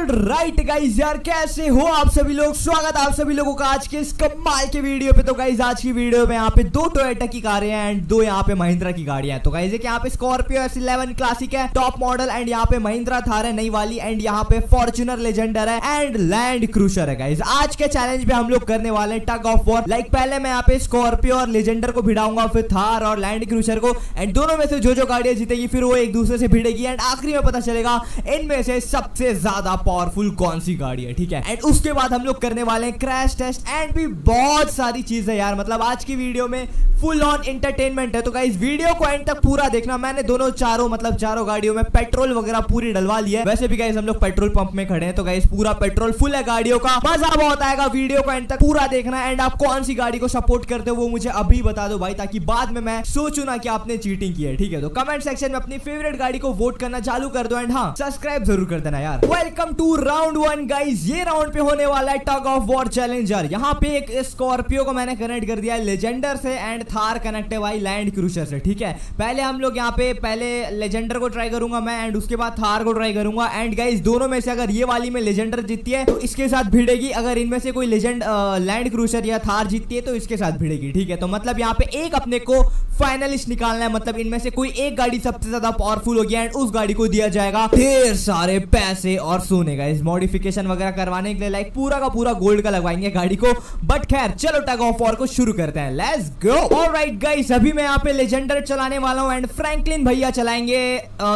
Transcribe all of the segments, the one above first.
Right guys यार, कैसे हो आप सभी लोग? स्वागत आप सभी लोगों का आज के इस कमाल के वीडियो पे। तो गाइज़ आज की वीडियो में यहाँ पे दो टोयोटा की कारें हैं एंड दो यहाँ पे महिंद्रा की गाड़ियाँ हैं। तो गाइज़ एक यहाँ पे स्कॉर्पियो एस इलेवन क्लासिक है टॉप मॉडल एंड यहाँ पे महिंद्रा थार है, नई वाली एंड यहाँ पे फॉर्चुनर लेजेंडर है एंड लैंड क्रूशर है गाइज़ आज के चैलेंज में हम लोग करने वाले हैं टग ऑफ़ वॉर लाइक पहले मैं यहाँ पे स्कॉर्पियो और लेजेंडर को भिड़ाऊँगा, फिर थार और लैंड क्रूशर को एंड दोनों में से जो जो गाड़ियाँ जीतेगी, फिर वो एक दूसरे से भिड़ेगी एंड आखिरी में पता चलेगा, इनमें से सबसे ज़्यादा पावरफुल कौन सी गाड़ी है, ठीक है? एंड उसके बाद हम लोग करने वाले हैं क्रैश टेस्ट एंड भी बहुत सारी चीज़ें यार मतलब आज की वीडियो में फुल ऑन एंटरटेनमेंट है। तो गाइस वीडियो को एंड तक पूरा देखना। मैंने दोनों चारों मतलब चारों गाड़ियों में पेट्रोल वगैरह पूरी डलवा लिया है। वैसे भी गाइस हम लोग पेट्रोल पंप में खड़े हैं तो गाइस पूरा पेट्रोल फुल है गाड़ियों का। मज़ा बहुत आएगा वीडियो को एंड तक पूरा देखना। एंड आप कौन सी गाड़ी को सपोर्ट करते हो, वो मुझे अभी बता दो भाई, ताकि बाद में मैं सोचू ना कि आपने चीटिंग की है, ठीक है? तो कमेंट सेक्शन में अपनी फेवरेट गाड़ी को वोट करना चालू कर दो। एंड हाँ सब्सक्राइब ज़रूर कर देना यार। Welcome to round one guys ये राउंड पे होने वाला है टग ऑफ़ वॉर चैलेंजर। यहाँ पे एक स्कॉर्पियो को मैंने कनेक्ट कर दिया है, लेजेंडर से एंड थार कनेक्ट है भाई लैंड क्रूशर से, ठीक है? पहले हम लोग यहाँ पे, पहले लेजेंडर को ट्राई करूँगा मैं एंड उसके बाद थार को ट्राई करूँगा। एंड गाइज़ दोनों में से अगर ये वाली में लेजेंडर जीतती है तो इसके साथ भिड़ेगी। अगर इनमें से कोई लेजेंड लैंड क्रूशर या थार जीतती है तो इसके साथ भिड़ेगी, ठीक है? तो मतलब यहाँ पे एक अपने को फाइनलिस्ट निकालना है मतलब इनमें से कोई एक गाड़ी सबसे ज़्यादा पावरफुल होगी एंड उस गाड़ी को दिया जाएगा ढेर सारे पैसे और सोने का। इस मॉडिफिकेशन वगैरह करवाने के लिए लाइक पूरा का पूरा गोल्ड का लगवाएँगे गाड़ी को। बट खैर, चलो टग ऑफ़ वॉर को शुरू करते हैं। लेट्स गो ऑलराइट गाइस अभी मैं यहाँ पे लेजेंडर चलाने वाला हूँ एंड फ्रैंकलिन भैया चलाएँगे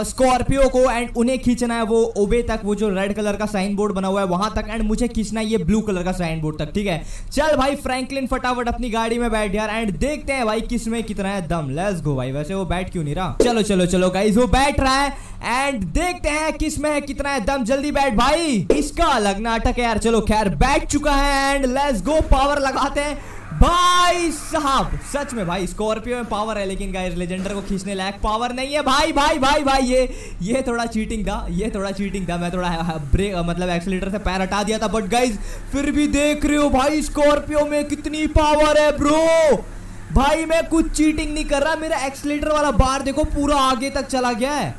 स्कॉर्पियो को एंड उन्हें खींचना है वो ओबे तक, वो जो रेड कलर का साइन बोर्ड बना हुआ है वहाँ तक एंड मुझे खींचना है ये ब्लू कलर का साइन बोर्ड तक, ठीक है? चल भाई फ्रैंकलिन फटाफट अपनी गाड़ी में बैठ यार एंड देखते हैं भाई किसमें कितना है। दम लेट्स गो भाई। वैसे वो बैठ क्यों नहीं रहा? चलो चलो चलो गाइस वो बैठ रहा है एंड देखते हैं किसमें है, कितना है। दम जल्दी बैठ भाई। इसका अलग नाटक है यार। चलो, खैर, बैठ चुका है एंड लेट्स गो पावर लगाते हैं। भाई साहब, सच में भाई स्कॉर्पियो में पावर है, लेकिन गाइस लेजेंडर को खींचने लायक पावर नहीं है। भाई भाई भाई भाई, ये ये थोड़ा चीटिंग था, ये थोड़ा चीटिंग था। मैं थोड़ा ब्रेक मतलब एक्सीलेटर से पैर हटा दिया था बट गाइस फिर भी देख रहे हो भाई स्कॉर्पियो में कितनी पावर है ब्रो भाई, मैं कुछ चीटिंग नहीं कर रहा, मेरा एक्सीलेटर वाला बार देखो, पूरा आगे तक चला गया है।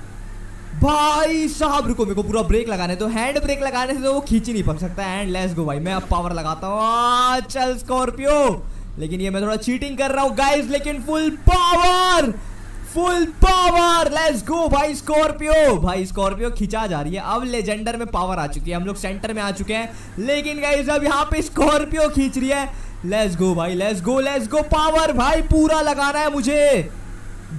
भाई साहब, रुको, मेरे को पूरा ब्रेक लगाने तो हैंड ब्रेक लगाने से तो वो खींच ही नहीं पक सकता एंड लेट्स गो भाई, मैं अब पावर लगाता हूँ। चल स्कॉर्पियो लेकिन ये मैं थोड़ा चीटिंग कर रहा हूँ गाइस लेकिन full power full power let's go भाई स्कॉर्पियो भाई स्कॉर्पियो खिंचा जा रही है। अब लेजेंडर में पावर आ चुकी है, हम लोग सेंटर में आ चुके हैं। लेकिन गाइस अब यहाँ पे स्कॉर्पियो खींच रही है। लेट्स गो भाई let's go let's go power भाई, पूरा लगाना है मुझे.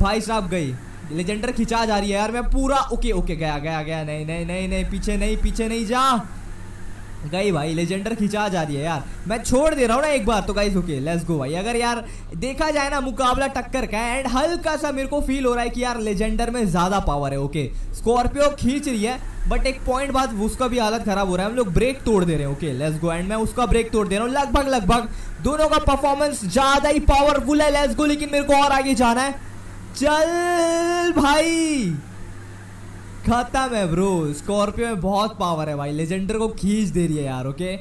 भाई साहब गई. लेजेंडर खिंचा जा रही है यार. मैं पूरा ओके ओके गया गया गया. नहीं नहीं नहीं नहीं, पीछे नहीं पीछे नहीं जा. गई भाई लेजेंडर खिंचा जा रही है यार. मैं छोड़ दे रहा हूँ ना एक बार तो गाइस ओके लेट्स गो भाई. अगर यार, देखा जाए ना, मुकाबला टक्कर का एंड हल्का सा मेरे को फील हो रहा है कि यार लेजेंडर में ज़्यादा पावर है ओके स्कॉर्पियो खींच रही है बट एक पॉइंट बाद उसका भी हालत खराब हो रहा है. हम लोग ब्रेक तोड़ दे रहे हैं ओके लेट्स गो एंड मैं उसका ब्रेक तोड़ दे रहा हूँ. लगभग लगभग दोनों का परफॉर्मेंस ज़्यादा ही पावरफुल है लेट्स गो लेकिन मेरे को और आगे जाना है। चल भाई। खत्म है ब्रो स्कॉर्पियो में बहुत पावर है भाई। लेजेंडर को खींच दे रही है यार ओके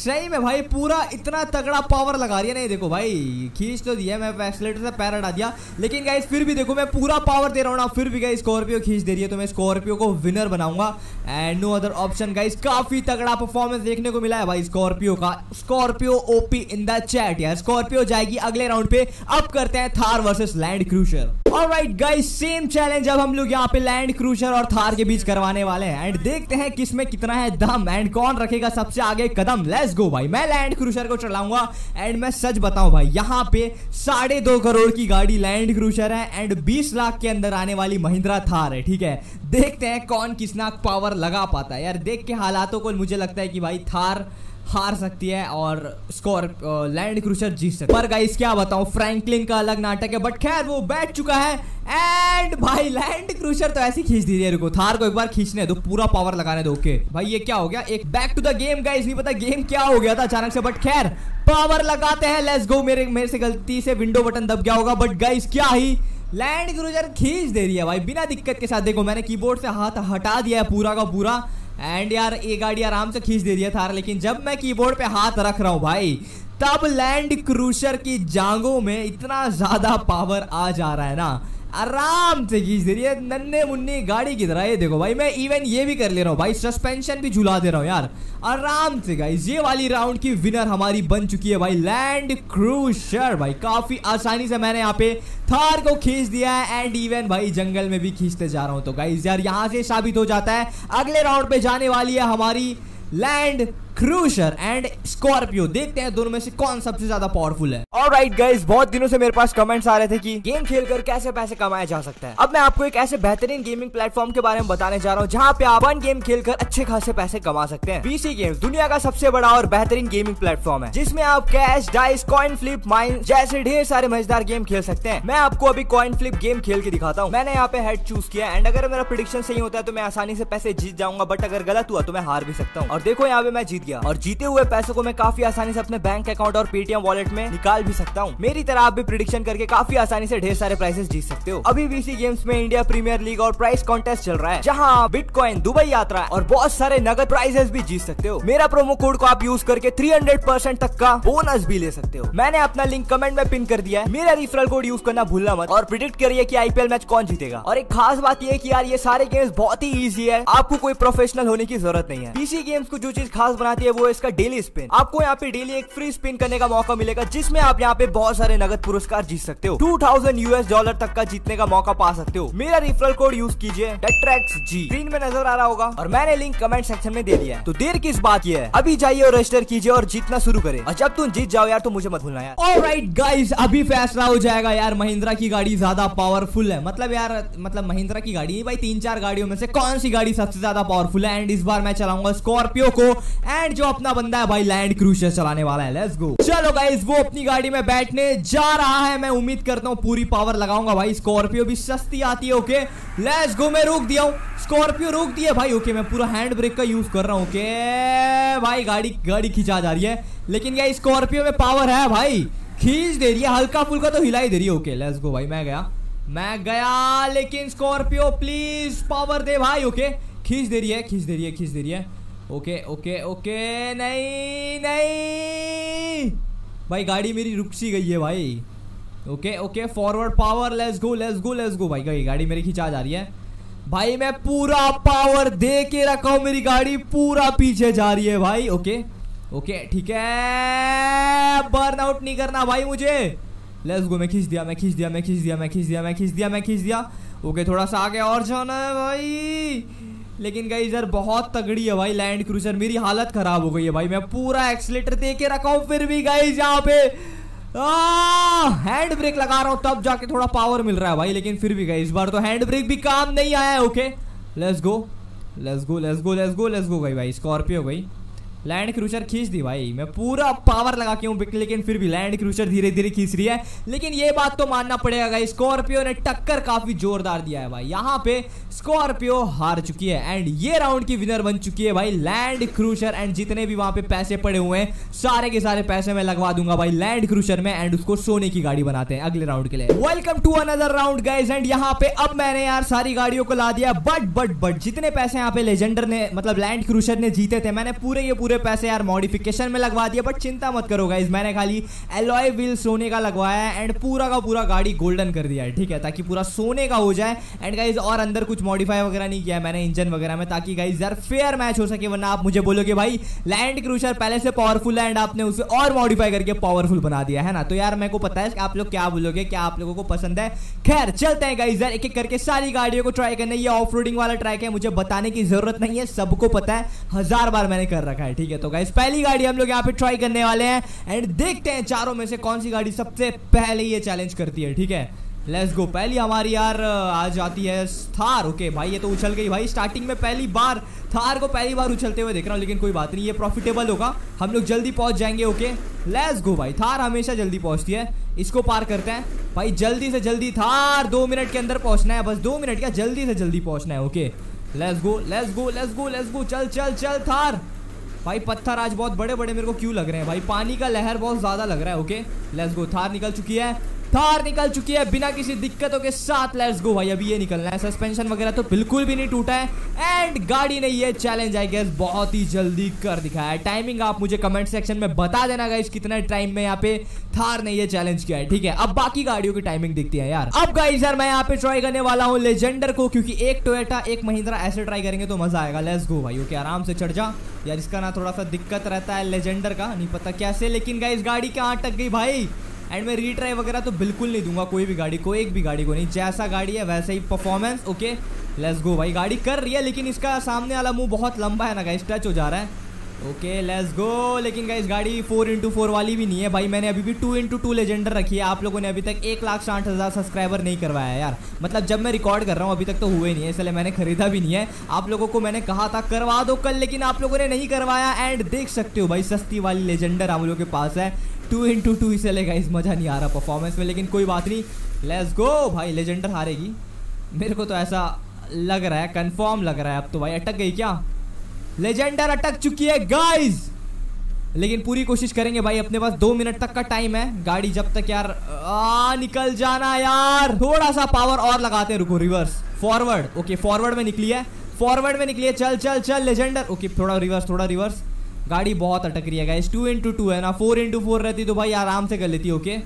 सही में भाई पूरा इतना तगड़ा पावर लगा रही है। नहीं, देखो भाई, खींच तो दिया मैं एक्सीलेटर से पैर हटा दिया। लेकिन गाइस फिर भी देखो, मैं पूरा पावर दे रहा हूँ ना। फिर भी गाइस स्कॉर्पियो खींच दे रही है तो मैं स्कॉर्पियो को विनर बनाऊँगा। And no other option guys काफ़ी तगड़ा परफॉर्मेंस देखने को मिला है भाई स्कॉर्पियो का। Scorpio OP in the chat यार। स्कॉर्पियो जाएगी अगले राउंड पे। अब करते हैं थार वर्सेस लैंड क्रूशर और राइट गाइस सेम चैलेंज अब हम लोग यहाँ पे लैंड क्रूशर और थार के बीच करवाने वाले हैं। एंड देखते हैं किसमें कितना है दम। एंड कौन रखेगा सबसे आगे कदम? लेट्स गो भाई। मैं लैंड क्रूशर को चलाऊँगा एंड मैं सच बताऊँ भाई, यहाँ पे साढ़े दो करोड़ की गाड़ी लैंड क्रूशर है एंड 20 लाख के अंदर आने वाली महिंद्रा थार है, ठीक है? देखते हैं कौन किसना पावर लगा पाता है। यार, देख के हालातों को मुझे लगता है कि भाई थार हार सकती है और स्कोर लैंड क्रूशर जीत सकती है। पर गाइस क्या बताऊँ? फ्रैंकलिन का अलग नाटक है बट खैर, वो बैठ चुका है। एंड भाई लैंड क्रूशर तो ऐसी खींच दीजिए रुको, थार को एक बार खींचने दो, पूरा पावर लगाने दो ओके भाई, ये क्या हो गया? एक back to the game guys नहीं पता गेम क्या हो गया था अचानक से बट खैर पावर लगाते हैं लेट्स गो मेरे मेरे से गलती से विंडो बटन दब गया होगा बट गाइस क्या ही? लैंड क्रूजर खींच दे रही है भाई, बिना दिक्कत के साथ। देखो, मैंने कीबोर्ड से हाथ हटा दिया है पूरा का पूरा। एंड यार, ये गाड़ी आराम से खींच दे रही है थार, लेकिन जब मैं कीबोर्ड पे हाथ रख रहा हूँ भाई, तब लैंड क्रूशर की जांगों में इतना ज़्यादा पावर आ जा रहा है ना। आराम से खींच दे रही है। नन्हे मुन्नी गाड़ी की तरह। ये देखो भाई, मैं इवन ये भी कर ले रहा हूँ भाई। सस्पेंशन भी झुला दे रहा हूँ यार। आराम से गाइस ये वाली राउंड की विनर हमारी बन चुकी है भाई। लैंड क्रूशर भाई, काफ़ी आसानी से मैंने यहाँ पे थार को खींच दिया है। एंड इवन भाई, जंगल में भी खींचते जा रहा हूँ। तो गाइस यार यहाँ से साबित हो जाता है। अगले राउंड पे जाने वाली है हमारी लैंड क्रूशर एंड स्कॉर्पियो देखते हैं दोनों में से कौन सबसे ज़्यादा पावरफुल है। और राइट गाइज़ बहुत दिनों से मेरे पास कमेंट्स आ रहे थे कि गेम खेलकर कैसे पैसे कमाया जा सकता है। अब मैं आपको एक ऐसे बेहतरीन गेमिंग प्लेटफॉर्म के बारे में बताने जा रहा हूँ, जहाँ पे आप वन गेम खेलकर अच्छे खासे पैसे कमा सकते हैं। पीसी गेम्स दुनिया का सबसे बड़ा और बेहतरीन गेमिंग प्लेटफॉर्म है, जिसमें आप cash dice coin flip mine जैसे ढेर सारे मज़ेदार गेम खेल सकते हैं। मैं आपको अभी कॉइन फ्लिप गेम खेल के दिखाता हूँ। मैंने यहाँ पे हेड चूज़ किया एंड अगर मेरा प्रिडिक्शन सही होता है तो मैं आसानी से पैसे जीत जाऊँगा बट अगर गलत हुआ तो मैं हार भी सकता हूँ। और देखो, यहाँ पे मैं जीत गया। और जीते हुए पैसों को मैं काफ़ी आसानी से अपने बैंक अकाउंट और पेटीएम वॉलेट में निकाल भी सकता हूँ। मेरी तरह आप भी प्रिडिक्शन करके काफ़ी आसानी से ढेर सारे प्राइसेस जीत सकते हो। अभी बीसी गेम्स में इंडिया प्रीमियर लीग और प्राइस कॉन्टेस्ट चल रहा है, जहाँ बिटकॉइन दुबई यात्रा और बहुत सारे नगद प्राइजेस भी जीत सकते हो। मेरा प्रोमो कोड को आप यूज़ करके 300 परसेंट तक का बोनस भी ले सकते हो। मैंने अपना लिंक कमेंट में पिन कर दिया है। मेरा रिफरल कोड यूज़ करना भूलना मत और प्रिडिक्ट करिए कि आईपीएल मैच कौन जीतेगा। और एक खास बात ये कि यार, ये सारे गेम्स बहुत ही इजी है। आपको कोई प्रोफेशनल होने की ज़रूरत नहीं है। पीसी गेम्स को जो चीज़ खास बनाती है वो इसका डेली स्पिन आपको यहाँ पे डेली एक फ्री स्पिन करने का मौका मिलेगा, जिसमें आप यहाँ पे बहुत सारे नगद पुरस्कार जीत सकते हो। 2000 यूएस डॉलर तक का जीतने का मौका पा सकते हो। मेरा रिफरल कोड यूज़ कीजिए जी स्क्रीन में नज़र आ रहा होगा, और मैंने लिंक कमेंट सेक्शन में दे दिया है। तो देर किस बात ये है, अभी जाइए और रजिस्टर कीजिए और जीतना शुरू करे। और जब तुम जीत जाओ यार तो मुझे मत भूलना यार। ऑलराइट गाइस अभी फैसला हो जाएगा यार, महिंद्रा की गाड़ी ज़्यादा पावरफुल है। मतलब यार मतलब महिंद्रा की गाड़ी भाई, तीन चार गाड़ियों में से कौन सी गाड़ी सबसे ज़्यादा पावरफुल है? एंड इस बार मैं चलाऊँगा स्कॉर्पियो को। एंड जो अपना बंदा है भाई लैंड क्रूशर चलाने वाला है लेट्स गो चलो गाइस वो अपनी गाड़ी में बैठने जा रहा है। मैं उम्मीद करता हूँ पूरी पावर लगाऊँगा भाई। स्कॉर्पियो भी सस्ती आती है ओके लेट्स गो मैं रोक दिया हूँ। स्कॉर्पियो रोक दिया भाई ओके मैं पूरा हैंड ब्रेक का यूज़ कर रहा हूँ ओके भाई, गाड़ी गाड़ी खिंचा जा रही है। लेकिन क्या स्कॉर्पियो में पावर है भाई। खींच दे रही है, हल्का फुल्का तो हिलाई दे रही है ओके लेट्स गो भाई, मैं गया। मैं गया, लेकिन स्कॉर्पियो प्लीज़ पावर दे भाई ओके खींच दे रही है, खींच दे रही है, खींच दे रही है। ओके ओके ओके, नहीं नहीं। भाई, गाड़ी मेरी रुक सी गई है भाई। Okay okay forward power let's go let's go let's go भाई, गई, गाड़ी मेरी खिंचा जा रही है। भाई, मैं पूरा पावर दे के रखा हूँ, मेरी गाड़ी पूरा पीछे जा रही है भाई। ओके ओके, ठीक है। बर्न आउट नहीं करना भाई मुझे। लेट्स गो मैं खींच दिया, मैं खींच दिया, मैं खींच दिया, मैं खींच दिया, मैं खींच दिया, मैं खींच दिया। ओके, थोड़ा सा आगे और जाना है भाई। लेकिन गई इधर बहुत तगड़ी है भाई लैंड क्रूजर मेरी हालत खराब हो गई है भाई। मैं पूरा एक्सलेटर दे के रखा हूँ, फिर भी गई जहाँ पे। हैंड ब्रेक लगा रहा हूँ, तब जाके थोड़ा पावर मिल रहा है भाई, लेकिन फिर भी गई इस बार तो हैंड ब्रेक भी काम नहीं आया है okay let's go let's go let's go let's go let's go गई भाई स्कॉर्पियो गई लैंड क्रूचर खींच दी भाई। मैं पूरा पावर लगा के हूँ लेकिन फिर भी लैंड क्रूचर धीरे धीरे खींच रही है। लेकिन ये बात तो मानना पड़ेगा स्कॉर्पियो ने टक्कर काफ़ी जोरदार दिया है भाई। यहाँ पे स्कॉर्पियो हार चुकी है एंड ये राउंड की विनर बन चुकी है भाई लैंड क्रूचर एंड जितने भी वहाँ पे पैसे पड़े हुए हैं, सारे के सारे पैसे मैं लगवा दूँगा भाई लैंड क्रूचर में एंड उसको सोने की गाड़ी बनाते हैं अगले राउंड के लिए। Welcome to another round guys and यहाँ पे अब मैंने यार सारी गाड़ियों को ला दिया बट बट बट जितने पैसे यहाँ पे लेजेंडर ने मतलब लैंड क्रूचर ने जीते थे, मैंने पूरे के पूरे पैसे यार मॉडिफिकेशन में लगवा दिया बट चिंता मत करो गाइज़ मैंने खाली एलॉय व्हील सोने का लगवाया है एंड पूरा का पूरा गाड़ी गोल्डन कर दिया है, ठीक है? ताकि पूरा सोने का हो जाए एंड गाइज़ और अंदर कुछ मॉडिफाई वगैरह नहीं किया मैंने इंजन वगैरह में, ताकि गाइज़ यार फेयर मैच हो सके, वरना आप मुझे बोलोगे, भाई लैंड क्रूशर पहले से पावरफुल है एंड आपने उसे और मॉडिफाई करके पावरफुल बना दिया है ना? तो यार मेरे को पता है आप लोग क्या बोलोगे, क्या आप लोगों को पसंद है? खैर, चलते हैं गाइज़ यार एक एक करके सारी गाड़ियों को ट्राई करने, ये ऑफ़ वाला ट्रैक है, मुझे बताने की ज़रूरत नहीं है, सबको पता है, हज़ार बार मैंने कर रखा है? ठीक है तो गाइज़ पहली गाड़ी हम लोग यहाँ पे ट्राई करने वाले हैं एंड देखते हैं चारों में से कौन सी गाड़ी सबसे पहले ये चैलेंज करती है, ठीक है? लेट्स गो पहली हमारी यार आज आती है थार. ओके भाई, ये तो उछल गई भाई. स्टार्टिंग में पहली बार थार को पहली बार उछलते हुए देख रहा हूँ, लेकिन कोई बात नहीं, ये प्रॉफिटेबल होगा. हम लोग जल्दी पहुँच जाएँगे ओके लेट्स गो भाई. थार हमेशा जल्दी पहुँचती है. इसको पार करते हैं. भाई, जल्दी से जल्दी थार दो मिनट के अंदर पहुँचना है. बस दो मिनट क्या? जल्दी से जल्दी पहुँचना है okay let's go let's go let's go let's go चल चल चल, थार. भाई, पत्थर आज बहुत बड़े बड़े मेरे को क्यों लग रहे हैं? भाई, पानी का लहर बहुत ज़्यादा लग रहा है ओके लेट्स गो थार निकल चुकी है। थार निकल चुकी है बिना किसी दिक्कतों के साथ। लेट्स गो भाई, अभी ये निकलना है। सस्पेंशन वगैरह तो बिल्कुल भी नहीं टूटा है। एंड गाड़ी ने ये चैलेंज आई गैस बहुत ही जल्दी कर दिखाया है। टाइमिंग आप मुझे कमेंट सेक्शन में बता देना गाइस कितना टाइम में यहाँ पे थार ने ये चैलेंज किया है। ठीक है, अब बाकी गाड़ियों की टाइमिंग दिखती है यार। अब गाइस यार, मैं यहाँ पे ट्राई करने वाला हूँ लेजेंडर को, क्योंकि एक टोयटा एक महिंद्रा ऐसे ट्राई करेंगे तो मज़ा आएगा। लेट्स गो भाई ओके आराम से चढ़ जा। यार, इसका ना थोड़ा सा दिक्कत रहता है लेजेंडर का, नहीं पता कैसे, लेकिन गाइस गाड़ी क्या अटक गई भाई। एंड मैं रीट्राई वगैरह तो बिल्कुल नहीं दूँगा कोई भी गाड़ी को एक भी गाड़ी को नहीं। जैसा गाड़ी है वैसा ही परफॉर्मेंस ओके लेट्स गो भाई, गाड़ी कर रही है, लेकिन इसका सामने वाला मुँह बहुत लंबा है ना गाइस टच हो जा रहा है। ओके लेट्स गो लेकिन गाइस गाड़ी फोर इंटू फोर वाली भी नहीं है भाई। मैंने अभी भी टू इंटू टू लेजेंडर रखी है। आप लोगों ने अभी तक एक लाख साठ हज़ार सब्सक्राइबर नहीं करवाया यार। मतलब जब मैं रिकॉर्ड कर रहा हूँ, अभी तक तो हुए नहीं है, इसलिए मैंने खरीदा भी नहीं है। आप लोगों को मैंने कहा था, करवा दो कल, लेकिन आप लोगों ने नहीं करवाया। एंड देख सकते हो भाई, सस्ती वाली लेजेंडर हम लोगों के पास है। टू इंटू टू इसे लेगा इस मज़ा नहीं आ रहा परफॉर्मेंस में। लेकिन कोई बात नहीं। लेट्स गो भाई लेजेंडर हारेगी। मेरे को तो ऐसा लग रहा है कंफर्म लग रहा है अब तो भाई। अटक गई क्या? लेजेंडर अटक चुकी है गाइस लेकिन पूरी कोशिश करेंगे भाई अपने पास दो मिनट तक का टाइम है। गाड़ी जब तक यार आ, निकल जाना यार। थोड़ा सा पावर और लगाते रुको रिवर्स फॉरवर्ड ओके फॉरवर्ड में निकली है। फॉरवर्ड में निकली है। चल चल चल लेजेंडर ओके थोड़ा रिवर्स थोड़ा रिवर्स गाड़ी बहुत अटक रही है गाइस टू इंटू टू है ना? फोर इंटू फोर रहती तो भाई आराम से कर लेती ओके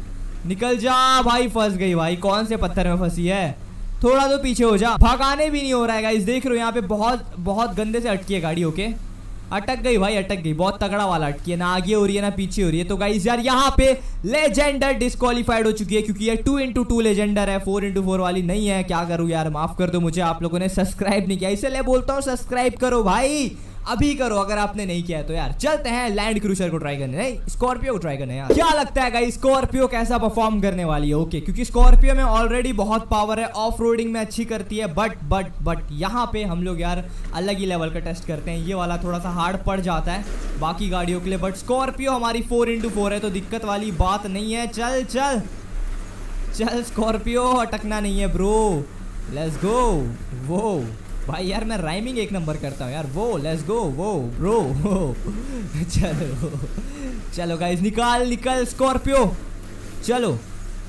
निकल जा भाई फंस गई भाई। कौन से पत्थर में फंसी है? थोड़ा तो पीछे हो जा। भगाने भी नहीं हो रहा है गाइस देख रहे हो, यहाँ पे बहुत बहुत गंदे से अटकी है गाड़ी ओके अटक गई भाई, अटक गई। बहुत तगड़ा वाला अटकी है। ना आगे हो रही है, ना पीछे हो रही है। तो गाइस यार, यहाँ पे लेजेंडर डिस्कालीफाइड हो चुकी है, क्योंकि ये टू इंटू टू लेजेंडर है। फोर इंटू फोर वाली नहीं है। क्या करूँ यार? माफ़ कर दो मुझे। आप लोगों ने सब्सक्राइब नहीं किया। इसलिए बोलता हूँ सब्सक्राइब करो भाई। अभी करो, अगर आपने नहीं किया तो यार। चलते हैं लैंड क्रूशर को ट्राई करने। नहीं स्कॉर्पियो को ट्राई करने यार। क्या लगता है स्कॉर्पियो कैसा परफॉर्म करने वाली है? ओके क्योंकि स्कॉर्पियो में ऑलरेडी बहुत पावर है ऑफ़ रोडिंग में अच्छी करती है बट बट बट यहाँ पे हम लोग यार अलग ही लेवल का टेस्ट करते हैं। ये वाला थोड़ा सा हार्ड पड़ जाता है बाकी गाड़ियों के लिए बट स्कॉर्पियो हमारी फोर इंटू फोर है तो दिक्कत वाली बात नहीं है। चल चल। चल स्कॉर्पियो अटकना नहीं है ब्रो लेट्स गो वो भाई यार, मैं राइमिंग एक नंबर करता हूँ यार। वो लेट्स गो वो ब्रो चलो चलो गाइस निकाल, निकल स्कॉर्पियो चलो।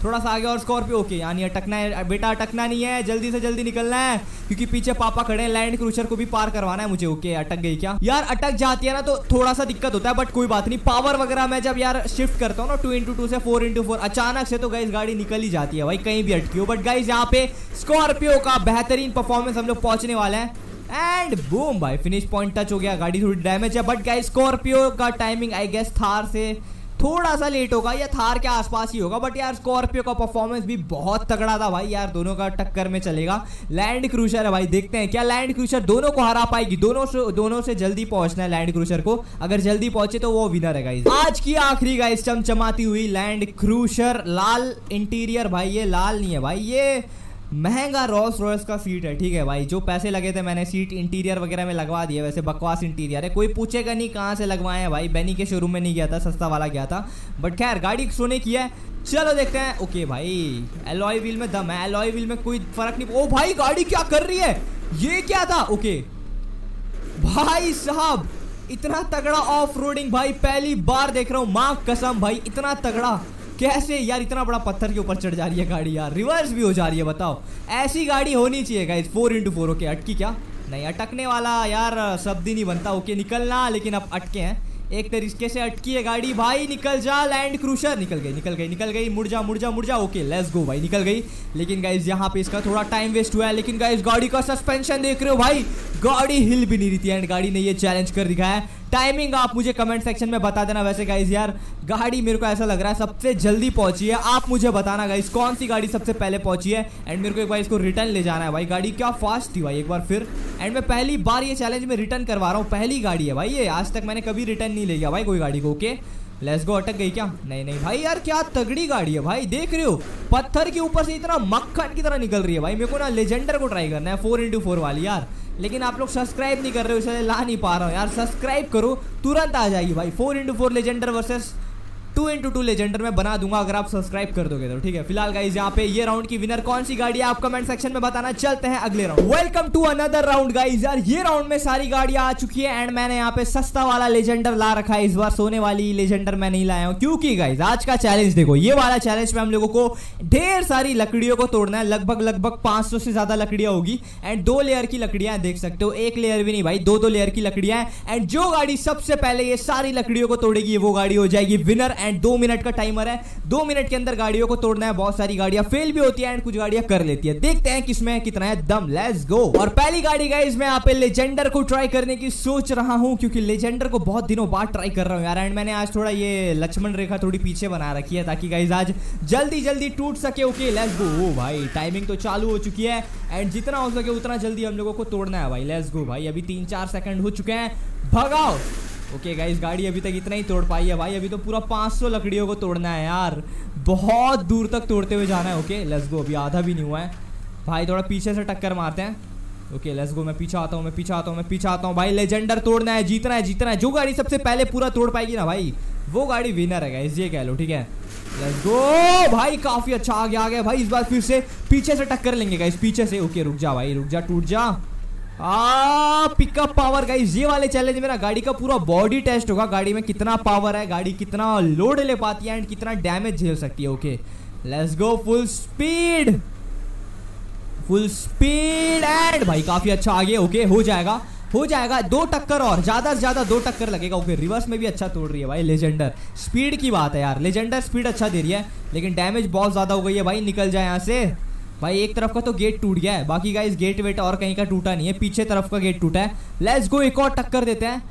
थोड़ा सा आगे और स्कॉर्पियो ओके यानी अटकना है, बेटा अटकना नहीं है, जल्दी से जल्दी निकलना है, क्योंकि पीछे पापा खड़े हैं लैंड क्रूचर को भी पार करवाना है मुझे ओके अटक गई क्या? यार, अटक जाती है ना तो थोड़ा सा दिक्कत होता है बट कोई बात नहीं पावर वगैरह मैं जब यार शिफ्ट करता हूँ ना टू इंटू टू से फोर इंटू फोर अचानक से तो गाइस गाड़ी निकल ही जाती है भाई, कहीं भी अटकी हो बट गाइस यहाँ पे स्कॉर्पियो का बेहतरीन परफॉर्मेंस हम लोग पहुँचने वाले हैं एंड बूम भाई फिनिश पॉइंट टच हो गया, गाड़ी थोड़ी डैमेज है बट गाइस स्कॉर्पियो का टाइमिंग आई गेस थार से थोड़ा सा लेट होगा, या थार के आसपास ही होगा बट यार स्कॉर्पियो का परफॉर्मेंस भी बहुत तगड़ा था भाई, यार दोनों का टक्कर में चलेगा। लैंड क्रूशर है भाई, देखते हैं, क्या लैंड क्रूशर दोनों को हरा पाएगी? दोनों से दोनों से जल्दी पहुँचना है लैंड क्रूशर को। अगर जल्दी पहुँचे तो वो विनर है गाइस आज की आखिरी गाइस चमचमाती हुई लैंड क्रूशर लाल इंटीरियर भाई, ये लाल नहीं है भाई, ये महँगा रॉस रॉयस का सीट है, ठीक है भाई? जो पैसे लगे थे मैंने सीट इंटीरियर वगैरह में लगवा दिए, वैसे बकवास इंटीरियर है। कोई पूछेगा नहीं कहाँ से लगवाए हैं भाई बैनी के शोरूम में नहीं गया था, सस्ता वाला गया था। बट खैर, गाड़ी सोने की है। चलो देखते हैं। ओके भाई एलॉय व्हील में दम है। एलॉय व्हील में कोई फ़र्क नहीं। ओ भाई, गाड़ी क्या कर रही है? ये क्या था? ओके भाई साहब, इतना तगड़ा ऑफ़ रोडिंग भाई, पहली बार देख रहा हूँ। माँ कसम भाई, इतना तगड़ा। कैसे यार इतना बड़ा पत्थर के ऊपर चढ़ जा रही है गाड़ी यार? रिवर्स भी हो जा रही है, बताओ। ऐसी गाड़ी होनी चाहिए guys four into four okay अटकी क्या? नहीं, अटकने वाला यार शब्द ही नहीं बनता ओके निकलना, लेकिन अब अटके हैं। एक तरीके से अटकी है गाड़ी, भाई, निकल जा लैंड क्रूशर निकल गई निकल गई निकल गई, मुड़ जा मुड़ जा मुड़ जा ओके लेट्स गो भाई, निकल गई। लेकिन गाइज़ यहाँ पे इसका थोड़ा टाइम वेस्ट हुआ है, लेकिन गाइज़ गाड़ी का सस्पेंशन देख रहे हो भाई, गाड़ी हिल भी नहीं रही थी एंड गाड़ी ने ये चैलेंज कर दिखाया टाइमिंग आप मुझे कमेंट सेक्शन में बता देना, वैसे गाइज़ यार गाड़ी मेरे को ऐसा लग रहा है सबसे जल्दी पहुँची है। आप मुझे बताना गाइज़ कौन सी गाड़ी सबसे पहले पहुँची है? एंड मेरे को एक बार इसको रिटर्न ले जाना है भाई। गाड़ी क्या फास्ट थी भाई, एक बार फिर। एंड मैं पहली बार ये चैलेंज में रिटर्न करवा रहा हूँ। पहली गाड़ी है भाई ये। आज तक मैंने कभी रिटर्न नहीं ले गया भाई कोई गाड़ी को ओके लेट्स गो अटक गई क्या? नहीं नहीं भाई यार, क्या तगड़ी गाड़ी है भाई। देख रहे हो, पत्थर के ऊपर से इतना मक्खन की तरह निकल रही है भाई। मेरे को ना लेजेंडर को ट्राई करना है फोर इंटू फोर वाली यार। लेकिन आप लोग सब्सक्राइब नहीं कर रहे हो, इसलिए ला नहीं पा रहा हूँ यार। सब्सक्राइब करो, तुरंत आ जाएगी भाई। Four into four Legender versus two into two Legender में बना दूँगा, अगर आप सब्सक्राइब कर दोगे तो ठीक है? फ़िलहाल गाइज़ यहाँ पे ये राउंड की विनर कौन सी गाड़ी है, आप कमेंट सेक्शन में बताना। चलते हैं अगले round welcome to another round guys यार, ये राउंड में सारी गाड़ियाँ आ चुकी है एंड मैंने यहाँ पे सस्ता वाला लेजेंडर ला रखा है। इस बार सोने वाली लेजेंडर मैं नहीं लाया हूँ, क्योंकि गाइज़ आज का चैलेंज देखो, ये वाला चैलेंज में हम लोगों को ढेर सारी लकड़ियों को तोड़ना है। लगभग लगभग 500 से ज़्यादा लकड़ियाँ होगी। एंड दो लेयर की लकड़ियाँ देख सकते हो। एक लेयर भी नहीं भाई दो दो लेयर की लकड़ियाँ एंड जो गाड़ी सबसे पहले ये सारी लकड़ियों को तोड़ेगी, वो गाड़ी हो जाएगी विनर एंड दो मिनट का टाइमर है। दो मिनट के अंदर गाड़ियों को तोड़ना है, बहुत सारी गाड़ियाँ फेल भी होती है एंड कुछ गाड़ियाँ कर लेती है। देखते हैं किसमें कितना है। दम लेट्स गो और पहली गाड़ी गाइज़ मैं यहाँ पे लेजेंडर को ट्राई करने की सोच रहा हूँ, क्योंकि लेजेंडर को बहुत दिनों बाद ट्राई कर रहा हूँ यार एंड मैंने आज थोड़ा ये लक्ष्मण रेखा थोड़ी पीछे बना रखी है, ताकि गाइज़ आज जल्दी जल्दी टूट सके। ओके लेट्स गो ओ भाई टाइमिंग तो चालू हो चुकी है एंड जितना हो सके उतना जल्दी हम लोगों को तोड़ना है भाई। लेट्स गो भाई, अभी तीन चार सेकंड हो चुके हैं। भगाओ। ओके गाइस गाड़ी अभी तक इतना ही तोड़ पाई है भाई। अभी तो पूरा 500 लकड़ियों को तोड़ना है यार। बहुत दूर तक तोड़ते हुए जाना है ओके लेट्स गो अभी आधा भी नहीं हुआ है। भाई, थोड़ा पीछे से टक्कर मारते हैं। ओके लेट्स गो मैं पीछे आता हूँ, मैं पीछे आता हूँ, मैं पीछे आता हूँ। भाई लेजेंडर तोड़ना है, जीतना है जीतना है। जो गाड़ी सबसे पहले पूरा तोड़ पाएगी ना भाई, वो गाड़ी विनर है गाइस ये कह लो, ठीक है? लेट्स गो भाई, काफ़ी अच्छा आगे आ गया। भाई, इस बार फिर से पीछे से टक्कर लेंगे गाइस पीछे से। ओके रुक जा भाई, रुक जा, टूट जा। पिकअप पावर गाइस ये वाले चैलेंज मेरा गाड़ी का पूरा बॉडी टेस्ट होगा। गाड़ी में कितना पावर है, गाड़ी कितना लोड ले पाती है एंड कितना डैमेज झेल सकती है okay let's go full speed full speed and भाई, काफ़ी अच्छा आगे ओके हो जाएगा। हो जाएगा। दो टक्कर और, ज़्यादा से ज़्यादा दो टक्कर लगेगा ओके रिवर्स में भी अच्छा तोड़ रही है भाई लेजेंडर स्पीड की बात है यार। लेजेंडर स्पीड अच्छा दे रही है, लेकिन डैमेज बहुत ज़्यादा हो गई है भाई। निकल जाए यहाँ से। भाई, एक तरफ़ का तो गेट टूट गया है। बाकी का इस गेट वेट और कहीं का टूटा नहीं है। पीछे तरफ़ का गेट टूटा है। लेट्स गो एक और टक्कर देते हैं।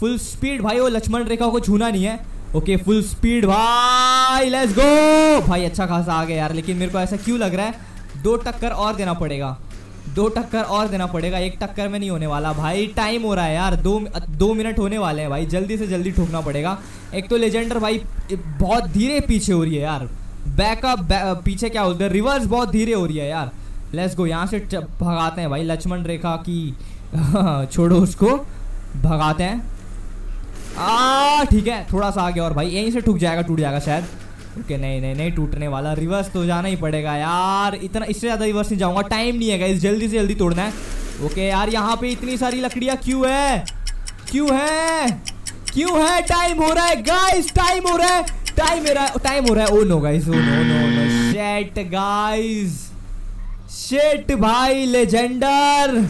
फुल स्पीड भाई, वो लक्ष्मण रेखा को छूना नहीं है। ओके फुल स्पीड भाई लेट्स गो भाई अच्छा खासा आ गया यार, लेकिन मेरे को ऐसा क्यों लग रहा है? दो टक्कर और देना पड़ेगा। दो टक्कर और देना पड़ेगा। एक टक्कर में नहीं होने वाला। भाई टाइम हो रहा है यार। दो दो मिनट होने वाले हैं भाई। जल्दी से जल्दी ठोकना पड़ेगा। एक तो लेजेंडर भाई, बहुत धीरे पीछे हो रही है यार। बैकअप बै, पीछे क्या बोलते हैं? रिवर्स बहुत धीरे हो रही है यार। लेट्स गो यहाँ से भगाते हैं भाई लक्ष्मण रेखा की। छोड़ो उसको। भगाते हैं। आ ठीक है थोड़ा सा आगे और भाई यहीं से ठुक जाएगा टूट जाएगा शायद। ओके नहीं नहीं नहीं टूटने वाला। रिवर्स तो जाना ही पड़ेगा यार। इतना इससे ज़्यादा रिवर्स नहीं जाऊँगा। टाइम नहीं है गाइस जल्दी से जल्दी तोड़ना है। ओके यार यहाँ पे इतनी सारी लकड़ियाँ क्यों है? क्यों है? क्यों है? टाइम हो रहा है गाइस टाइम हो रहा है। टाइम मेरा, टाइम हो रहा है ओ no guys oh no no no shit guys shit भाई लेजेंडर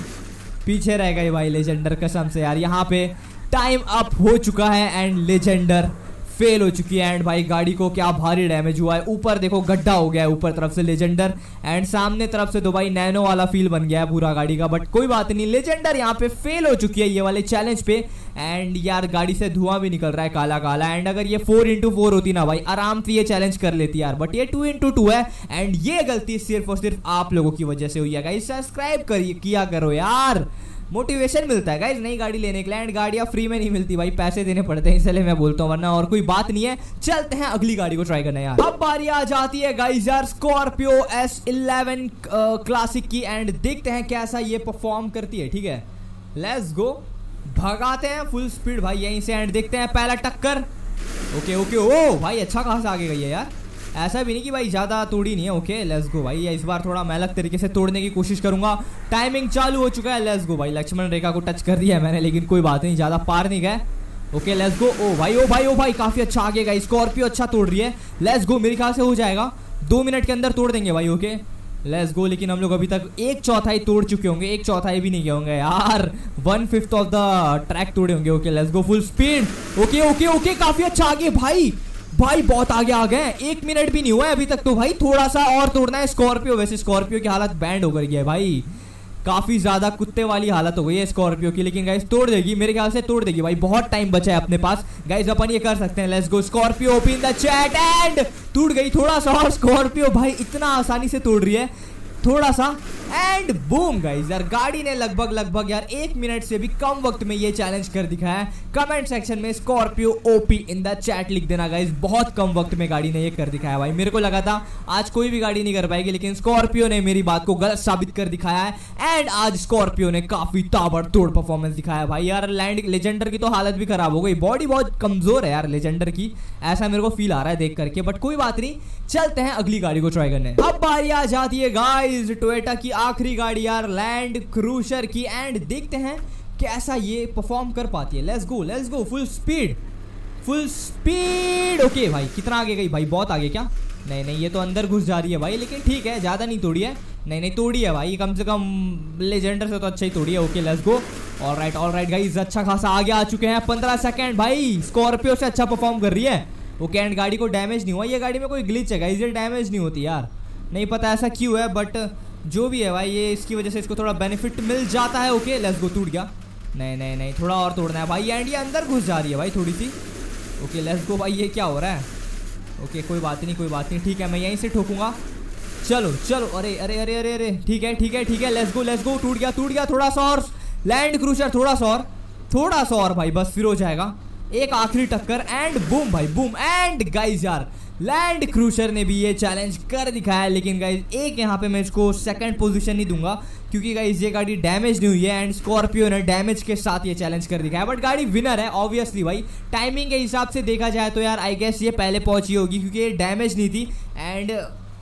पीछे रह गए भाई लेजेंडर कसम से यार, यहाँ पे टाइम अप हो चुका है एंड लेजेंडर फेल हो चुकी है एंड भाई गाड़ी को क्या भारी डैमेज हुआ है। ऊपर देखो, गड्ढा हो गया है, ऊपर तरफ़ से लेजेंडर एंड सामने तरफ़ से तो भाई नैनो वाला फील बन गया है पूरा गाड़ी का। बट कोई बात नहीं लेजेंडर यहाँ पे फेल हो चुकी है ये वाले चैलेंज पे। एंड यार गाड़ी से धुआँ भी निकल रहा है काला काला। एंड अगर ये फोर इंटू फोर होती ना भाई, आराम से ये चैलेंज कर लेती यार। बट ये टू इंटू टू है एंड ये गलती सिर्फ़ और सिर्फ़ आप लोगों की वजह से हुई है। सब्सक्राइब करिए, किया करो यार। मोटिवेशन मिलता है गाइज़ नई गाड़ी लेने के लिए एंड गाड़ियाँ फ्री में नहीं मिलती भाई. पैसे देने पड़ते हैं, इसलिए मैं बोलता हूँ, वरना और कोई बात नहीं है. चलते हैं अगली गाड़ी को ट्राई करने यार. अब बारी आ जाती है गाइज़ यार. स्कॉर्पियो एस इलेवन क्लासिक की एंड देखते हैं कैसा ये परफॉर्म करती है, ठीक है? लेट्स गो भगाते हैं फुल स्पीड भाई, यहीं से एंड देखते हैं पहला टक्कर. ओके ओके ओ भाई अच्छा खासा आगे गई है यार. ऐसा भी नहीं कि भाई ज़्यादा तोड़ी नहीं है ओके लेट्स गो भाई। इस बार थोड़ा मैं अलग तरीके से तोड़ने की कोशिश करूँगा। टाइमिंग चालू हो चुका है लेट्स गो भाई। लक्ष्मण रेखा को टच कर दिया है मैंने, लेकिन कोई बात नहीं, ज़्यादा पार नहीं गए। ओके लेट्स गो ओ भाई ओ भाई ओ भाई, काफ़ी अच्छा आगे गया स्कॉर्पियो अच्छा तोड़ रही है। लेट्स गो मेरे ख्याल से हो जाएगा। दो मिनट के अंदर तोड़ देंगे भाई ओके लेट्स गो लेकिन हम लोग अभी तक एक चौथाई तोड़ चुके होंगे। एक चौथाई भी नहीं गए होंगे यार। One fifth of the track तोड़े होंगे okay let's go full speed okay okay okay काफ़ी अच्छा आगे भाई। भाई, बहुत आगे आ गए एक मिनट भी नहीं हुआ है अभी तक तो भाई। थोड़ा सा और तोड़ना है स्कॉर्पियो। वैसे स्कॉर्पियो की हालत बैंड हो गई है भाई। काफ़ी ज़्यादा कुत्ते वाली हालत हो गई है स्कॉर्पियो की। लेकिन गाइस तोड़ देगी। मेरे ख्याल से तोड़ देगी भाई। बहुत टाइम बचा है अपने पास। गाइस अपन ये कर सकते हैं। Let's go Scorpio open the chat and टूट गई थोड़ा सा और स्कॉर्पियो भाई इतना आसानी से तोड़ रही है। थोड़ा सा। एंड बूम गाइज़ यार, गाड़ी ने लगभग लगभग यार, एक मिनट से भी कम वक्त में ये चैलेंज कर दिखाया है। कमेंट सेक्शन में Scorpio OP in the chat लिख देना गाइज़ बहुत कम वक्त में गाड़ी ने ये कर दिखाया भाई। मेरे को लगा था, आज कोई भी गाड़ी नहीं कर पाएगी, लेकिन स्कॉर्पियो ने मेरी बात को गलत साबित कर दिखाया है। एंड आज स्कॉर्पियो ने काफ़ी ताबड़तोड़ परफॉर्मेंस दिखाया भाई। यार लैंड लेजेंडर की तो हालत भी खराब हो गई। बॉडी बहुत कमज़ोर है यार लेजेंडर की। ऐसा मेरे को फील आ रहा है देख करके बट कोई बात नहीं, चलते हैं अगली गाड़ी को ट्राई करने। अब बारी आ जाती है गाइज़ टोयोटा की आखिरी गाड़ी यार लैंड क्रूशर की एंड देखते हैं कैसा ये परफॉर्म कर पाती है। Let's go let's go full speed full speed okay भाई, कितना आगे गई? भाई बहुत आगे क्या? नहीं नहीं, ये तो अंदर घुस जा रही है भाई, लेकिन ठीक है, ज़्यादा नहीं तोड़ी है। नहीं नहीं, तोड़ी है भाई, कम से कम लेजेंडर से तो अच्छा ही तोड़ी है। Okay let's go all right all right guys अच्छा खासा आगे आ चुके हैं पंद्रह सेकेंड भाई स्कॉर्पियो से अच्छा परफॉर्म कर रही है। ओके एंड गाड़ी को डैमेज नहीं हुआ। ये गाड़ी में कोई ग्लिच है गाइस ये डैमेज नहीं होती यार। नहीं पता ऐसा क्यों है बट जो भी है भाई, ये इसकी वजह से इसको थोड़ा बेनिफिट मिल जाता है। ओके लेट्स गो टूट गया। नहीं नहीं नहीं, थोड़ा और तोड़ना है। भाई एंड ये अंदर घुस जा रही है भाई थोड़ी सी ओके लेट्स गो भाई, ये क्या हो रहा है? ओके कोई बात नहीं, कोई बात नहीं। ठीक है, मैं यहीं से ठोकूँगा। चलो चलो, अरे अरे अरे अरे अरे, ठीक है ठीक है ठीक है लेट्स गो लेट्स गो टूट गया टूट गया, थोड़ा सा और। लैंड क्रूशर थोड़ा सा और, थोड़ा सा और, भाई, बस फिर हो जाएगा। एक आखिरी टक्कर एंड बूम भाई बूम एंड गाइज़ यार लैंड क्रूशर ने भी ये चैलेंज कर दिखाया, लेकिन गाइज़ एक यहाँ पे मैं इसको सेकंड पोजीशन नहीं दूँगा, क्योंकि गाइज़ ये गाड़ी डैमेज नहीं हुई है एंड स्कॉर्पियो ने डैमेज के साथ ये चैलेंज कर दिखाया। बट गाड़ी विनर है ऑब्वियसली भाई। टाइमिंग के हिसाब से देखा जाए तो यार आई गेस ये पहले पहुँची होगी, क्योंकि ये डैमेज नहीं थी एंड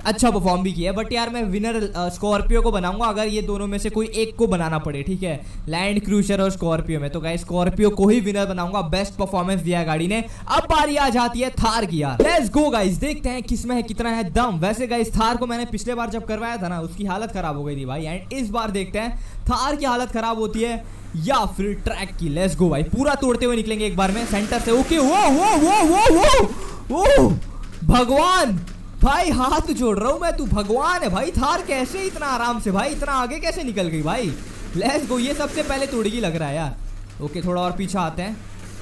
अच्छा परफॉर्म भी किया बट यार मैं विनर स्कॉर्पियो को बनाऊँगा, अगर ये दोनों में से कोई एक को बनाना पड़े, ठीक है? लैंड क्रूशर और स्कॉर्पियो में। तो गाइस स्कॉर्पियो को ही विनर बनाऊँगा बेस्ट परफॉर्मेंस दिया गाड़ी ने। अब बारी आ जाती है थार की यार। लेट्स गो गाइस देखते हैं किसमें है, कितना है दम। वैसे गाइस थार को मैंने पिछले बार जब करवाया था ना, उसकी हालत खराब हो गई थी भाई। एंड इस बार देखते हैं, थार की हालत खराब होती है या फिर ट्रैक की। लेट्स गो भाई, पूरा तोड़ते हुए निकलेंगे एक बार में सेंटर से। ओके वो वो वो वो वो वो भगवान! भाई, हाथ जोड़ रहा हूँ मैं, तू भगवान है भाई, थार कैसे इतना आराम से भाई, इतना आगे कैसे निकल गई भाई? लेट्स गो ये सबसे पहले तोड़ेगी लग रहा है यार। ओके थोड़ा और पीछे आते हैं।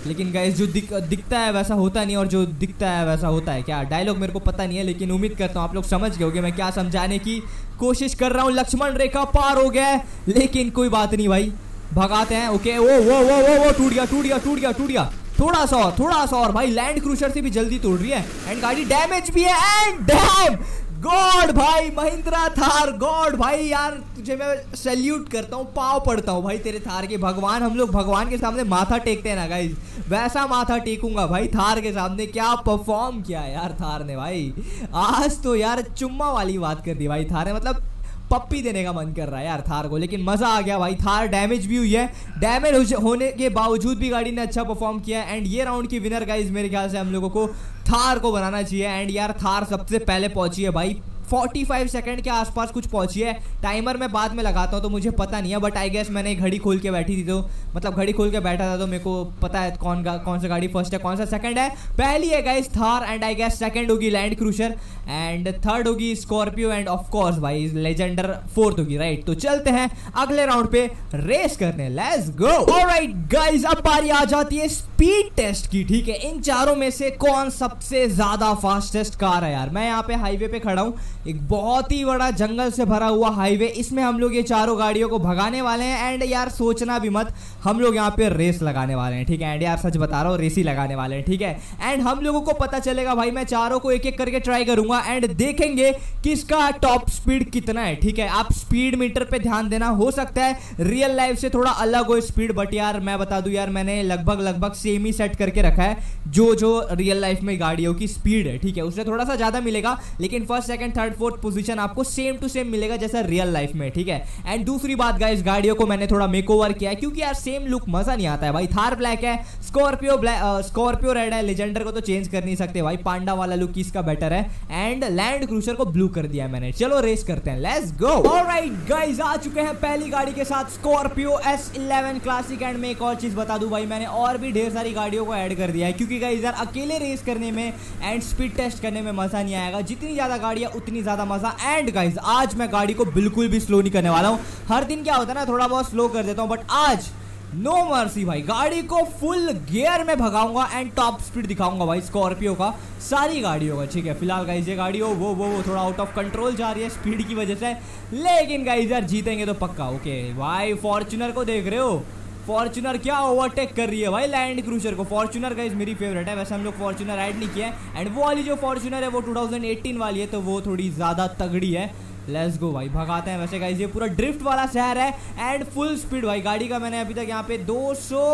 लेकिन गैस जो दिख, दिखता है वैसा होता नहीं, और जो दिखता है वैसा होता है। क्या डायलॉग मेरे को पता नहीं है, लेकिन उम्मीद करता हूँ आप लोग समझ गए होगे मैं क्या समझाने की कोशिश कर रहा हूँ। लक्ष्मण रेखा पार हो गया लेकिन कोई बात नहीं भाई, भगाते हैं। ओके ओ वो वो वो वो टूट गया टूट गया टूट गया टूट गया। थोड़ा सा और, थोड़ा सा और। भाई लैंड क्रूशर से भी जल्दी तोड़ रही है। एंड गाड़ी डैमेज भी है। एंड डैम गॉड भाई, महिंद्रा थार। गॉड भाई, यार, तुझे मैं सैल्यूट करता हूँ, पाव पड़ता हूँ। भाई, तेरे थार के भगवान, हम लोग भगवान के सामने माथा टेकते हैं ना गाइज़ वैसा माथा टेकूँगा भाई, थार के सामने। क्या परफॉर्म किया यार थार ने भाई? आज तो यार चुम्मा वाली बात कर दी भाई थार ने। मतलब पप्पी देने का मन कर रहा है यार थार को, लेकिन मज़ा आ गया भाई। थार डैमेज भी हुई है। डैमेज होने के बावजूद भी गाड़ी ने अच्छा परफॉर्म किया एंड ये राउंड की विनर गाइज़ मेरे ख्याल से हम लोगों को थार को बनाना चाहिए। एंड यार थार सबसे पहले पहुँची है भाई। 45 सेकंड के आसपास कुछ पहुँची है। टाइमर मैं बाद में लगाता हूँ तो मुझे पता नहीं है बट आई गेस मैंने घड़ी खोल के बैठी थी तो मतलब घड़ी खोल के बैठा था तो मेरे को पता है कौन कौन सा गाड़ी फ़र्स्ट है, कौन सा सेकंड है। पहली है guys Thar and I guess second होगी लैंड क्रूशर एंड थर्ड होगी स्कॉर्पियो एंड ऑफ़ कोर्स भाई लेजेंडर फोर्थ होगी राइट तो चलते हैं अगले राउंड पे रेस करने लेट्स गो ऑलराइट गाइस अब बारी आ जाती है स्पीड टेस्ट की, ठीक है? इन चारों में से कौन सबसे ज़्यादा फास्टेस्ट कार है यार? मैं यहाँ पे हाईवे पे खड़ा हूँ। एक बहुत ही बड़ा जंगल से भरा हुआ हाईवे इसमें हम लोग ये चारों गाड़ियों को भगाने वाले हैं। एंड यार, सोचना भी मत। हम लोग यहाँ पे रेस लगाने वाले हैं, ठीक है? एंड यार सच बता रहा हूँ, रेस ही लगाने वाले हैं, ठीक है? एंड हम लोगों को पता चलेगा भाई, मैं चारों को एक एक करके ट्राई करूँगा एंड देखेंगे किसका टॉप स्पीड कितना है, ठीक है? आप स्पीड मीटर पे ध्यान देना, हो सकता है रियल लाइफ से थोड़ा अलग हो स्पीड बट यार मैं बता दू, यार मैंने लगभग लगभग सेम ही सेट करके रखा है, जो जो रियल लाइफ में गाड़ियों की स्पीड है, ठीक है? उससे थोड़ा सा ज़्यादा मिलेगा, लेकिन first second third fourth position आपको सेम टू सेम मिलेगा जैसा रियल लाइफ में, ठीक है? एंड दूसरी बात गाइस गाड़ियों को मैंने थोड़ा मेकओवर किया है, क्योंकि यार सेम लुक मज़ा नहीं आता है भाई। थार ब्लैक है स्कॉर्पियो ब्लैक स्कॉर्पियो रेड है। लेजेंडर को तो चेंज कर नहीं सकते भाई। पांडा वाला लुक किसका बेटर है। एंड लैंड क्रूशर को ब्लू कर दिया मैंने। चलो रेस करते हैं। Let's go all right guys आ चुके हैं पहली गाड़ी के साथ स्कॉर्पियो S11 क्लासिक एंड मैं एक और चीज़ बता दूँ भाई, मैंने और भी ढेर सारी गाड़ियों को ऐड कर दिया है। क्योंकि गाइस यार, अकेले रेस करने में एंड स्पीड टेस्ट करने में मज़ा नहीं आएगा। जितनी ज़्यादा गाड़ियाँ, उतनी ज़्यादा मज़ा। एंड गाइस आज मैं गाड़ी को बिल्कुल भी स्लो नहीं करने वाला हूँ। हर दिन क्या होता है ना, थोड़ा बहुत स्लो कर देता हूँ। बट आज नो no मर्सी भाई। गाड़ी को फुल गियर में भगाऊँगा एंड टॉप स्पीड दिखाऊँगा भाई स्कॉर्पियो का। सारी गाड़ियों का, ठीक है? फ़िलहाल गाइज़ ये गाड़ी हो वो वो वो थोड़ा आउट ऑफ़ कंट्रोल जा रही है स्पीड की वजह से। लेकिन गाइज़ यार जीतेंगे तो पक्का ओके भाई फॉर्चुनर को देख रहे हो? फॉर्चुनर क्या ओवरटेक कर रही है भाई लैंड क्रूजर को? फॉर्चुनर गाइज़ मेरी फेवरेट है। वैसे हम लोग फॉर्चुनर ऐड नहीं किया है। एंड वो वाली जो फॉर्चुनर है, वो 2018 वाली है तो वो थोड़ी ज़्यादा तगड़ी है। लेट्स गो भाई, भगाते हैं वैसे गाइज़ ये पूरा ड्रिफ्ट वाला शहर है एंड फुल स्पीड भाई। गाड़ी का मैंने अभी तक यहाँ पे 200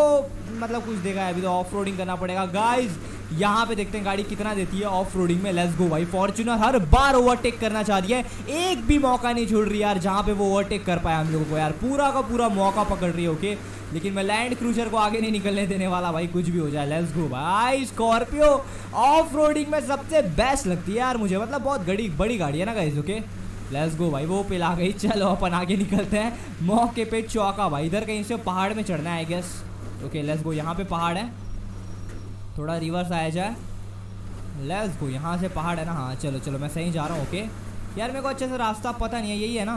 मतलब कुछ देखा है, अभी तो ऑफ़ करना पड़ेगा। गाइज़ यहाँ पे देखते हैं गाड़ी कितना देती है ऑफ़ रोडिंग में। लेट्स गो भाई फॉर्चुनर हर बार ओवरटेक करना चाह रही है। एक भी मौका नहीं छोड़ रही यार, जहाँ पे वो ओवरटेक कर पाया हम लोगों को यार। पूरा का पूरा मौका पकड़ रही है ओके लेकिन मैं लैंड क्रूजर को आगे नहीं निकलने देने वाला भाई, कुछ भी हो जाए। लेट्स गो भाई स्कॉर्पियो ऑफ़ रोडिंग में सबसे बेस्ट लगती है यार मुझे। मतलब बहुत बड़ी बड़ी गाड़ी है ना गाइज़ ओके लेट्स गो भाई, वो पिला गई। चलो अपन आगे निकलते हैं। मौके पे चौका भाई, इधर कहीं से पहाड़ में चढ़ना है I guess okay let's go यहाँ पे पहाड़ है। थोड़ा रिवर्स आया जाए। लेट्स गो यहाँ से पहाड़ है ना? हाँ चलो चलो, मैं सही जा रहा हूँ ओके यार, मेरे को अच्छे से रास्ता पता नहीं है, यही है ना?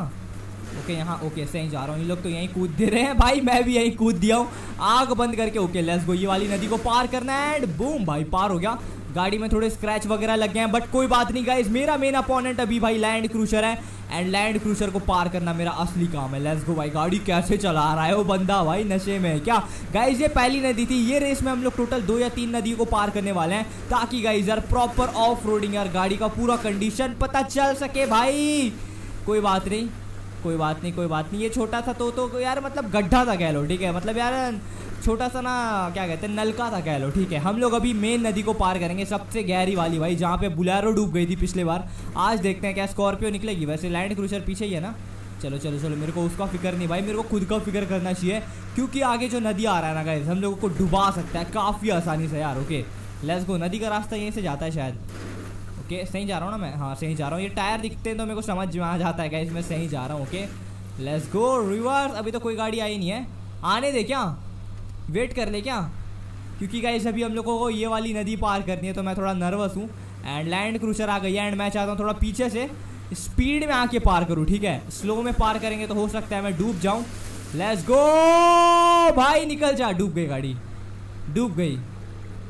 ओके यहाँ ओके सही जा रहा हूँ। ये लोग तो यहीं कूद दे रहे हैं। भाई, मैं भी यहीं कूद दिया हूँ। आग बंद करके ओके लेट्स गो ये वाली नदी को पार करना है एंड बूम भाई, पार हो गया। गाड़ी में थोड़े स्क्रैच वगैरह लग गए हैं बट कोई बात नहीं गाइज़ मेरा मेन अपोनेंट अभी भाई लैंड क्रूशर है एंड लैंड क्रूशर को पार करना मेरा असली काम है। लेट्स गो भाई, गाड़ी कैसे चला रहा है वो बंदा भाई, नशे में क्या? गाइज़ ये पहली नदी थी, ये रेस में हम लोग टोटल दो या तीन नदियों को पार करने वाले हैं, ताकि गाइज़ यार प्रॉपर ऑफ़ रोडिंग यार, गाड़ी का पूरा कंडीशन पता चल सके भाई। कोई बात नहीं। कोई बात नहीं, कोई बात नहीं। ये छोटा सा तो तो यार मतलब गड्ढा था कह लो, ठीक है? मतलब यार छोटा सा ना, क्या कहते हैं, नलका था कह लो, ठीक है? हम लोग अभी मेन नदी को पार करेंगे, सबसे गहरी वाली भाई, जहाँ पे बुलेरो डूब गई थी पिछले बार। आज देखते हैं क्या स्कॉर्पियो निकलेगी। वैसे लैंड क्रूजर पीछे ही है ना? चलो चलो चलो, मेरे को उसका फ़िक्र नहीं भाई, मेरे को खुद का फ़िक्र करना चाहिए, क्योंकि आगे जो नदी आ रहा है ना गाइस हम लोगों को डुबा सकता है काफ़ी आसानी से यार ओके लेट्स गो नदी का रास्ता यहीं से जाता है शायद। ओके, सही जा रहा हूँ ना मैं? हाँ सही जा रहा हूँ। ये टायर दिखते हैं तो मेरे को समझ में आ जाता है गाइस मैं सही जा रहा हूँ, ओके? लेट्स गो रिवर्स अभी तो कोई गाड़ी आई नहीं है। आने दे क्या? वेट कर ले क्या? क्योंकि गाइस अभी हम लोगों को ये वाली नदी पार करनी है तो मैं थोड़ा नर्वस हूँ। एंड लैंड क्रूचर आ गई है एंड मैं चाहता हूँ थोड़ा पीछे से स्पीड में आके पार करूँ, ठीक है? स्लो में पार करेंगे तो हो सकता है मैं डूब जाऊँ। लेट्स गो भाई, निकल जा। डूब गई गाड़ी। डूब गई।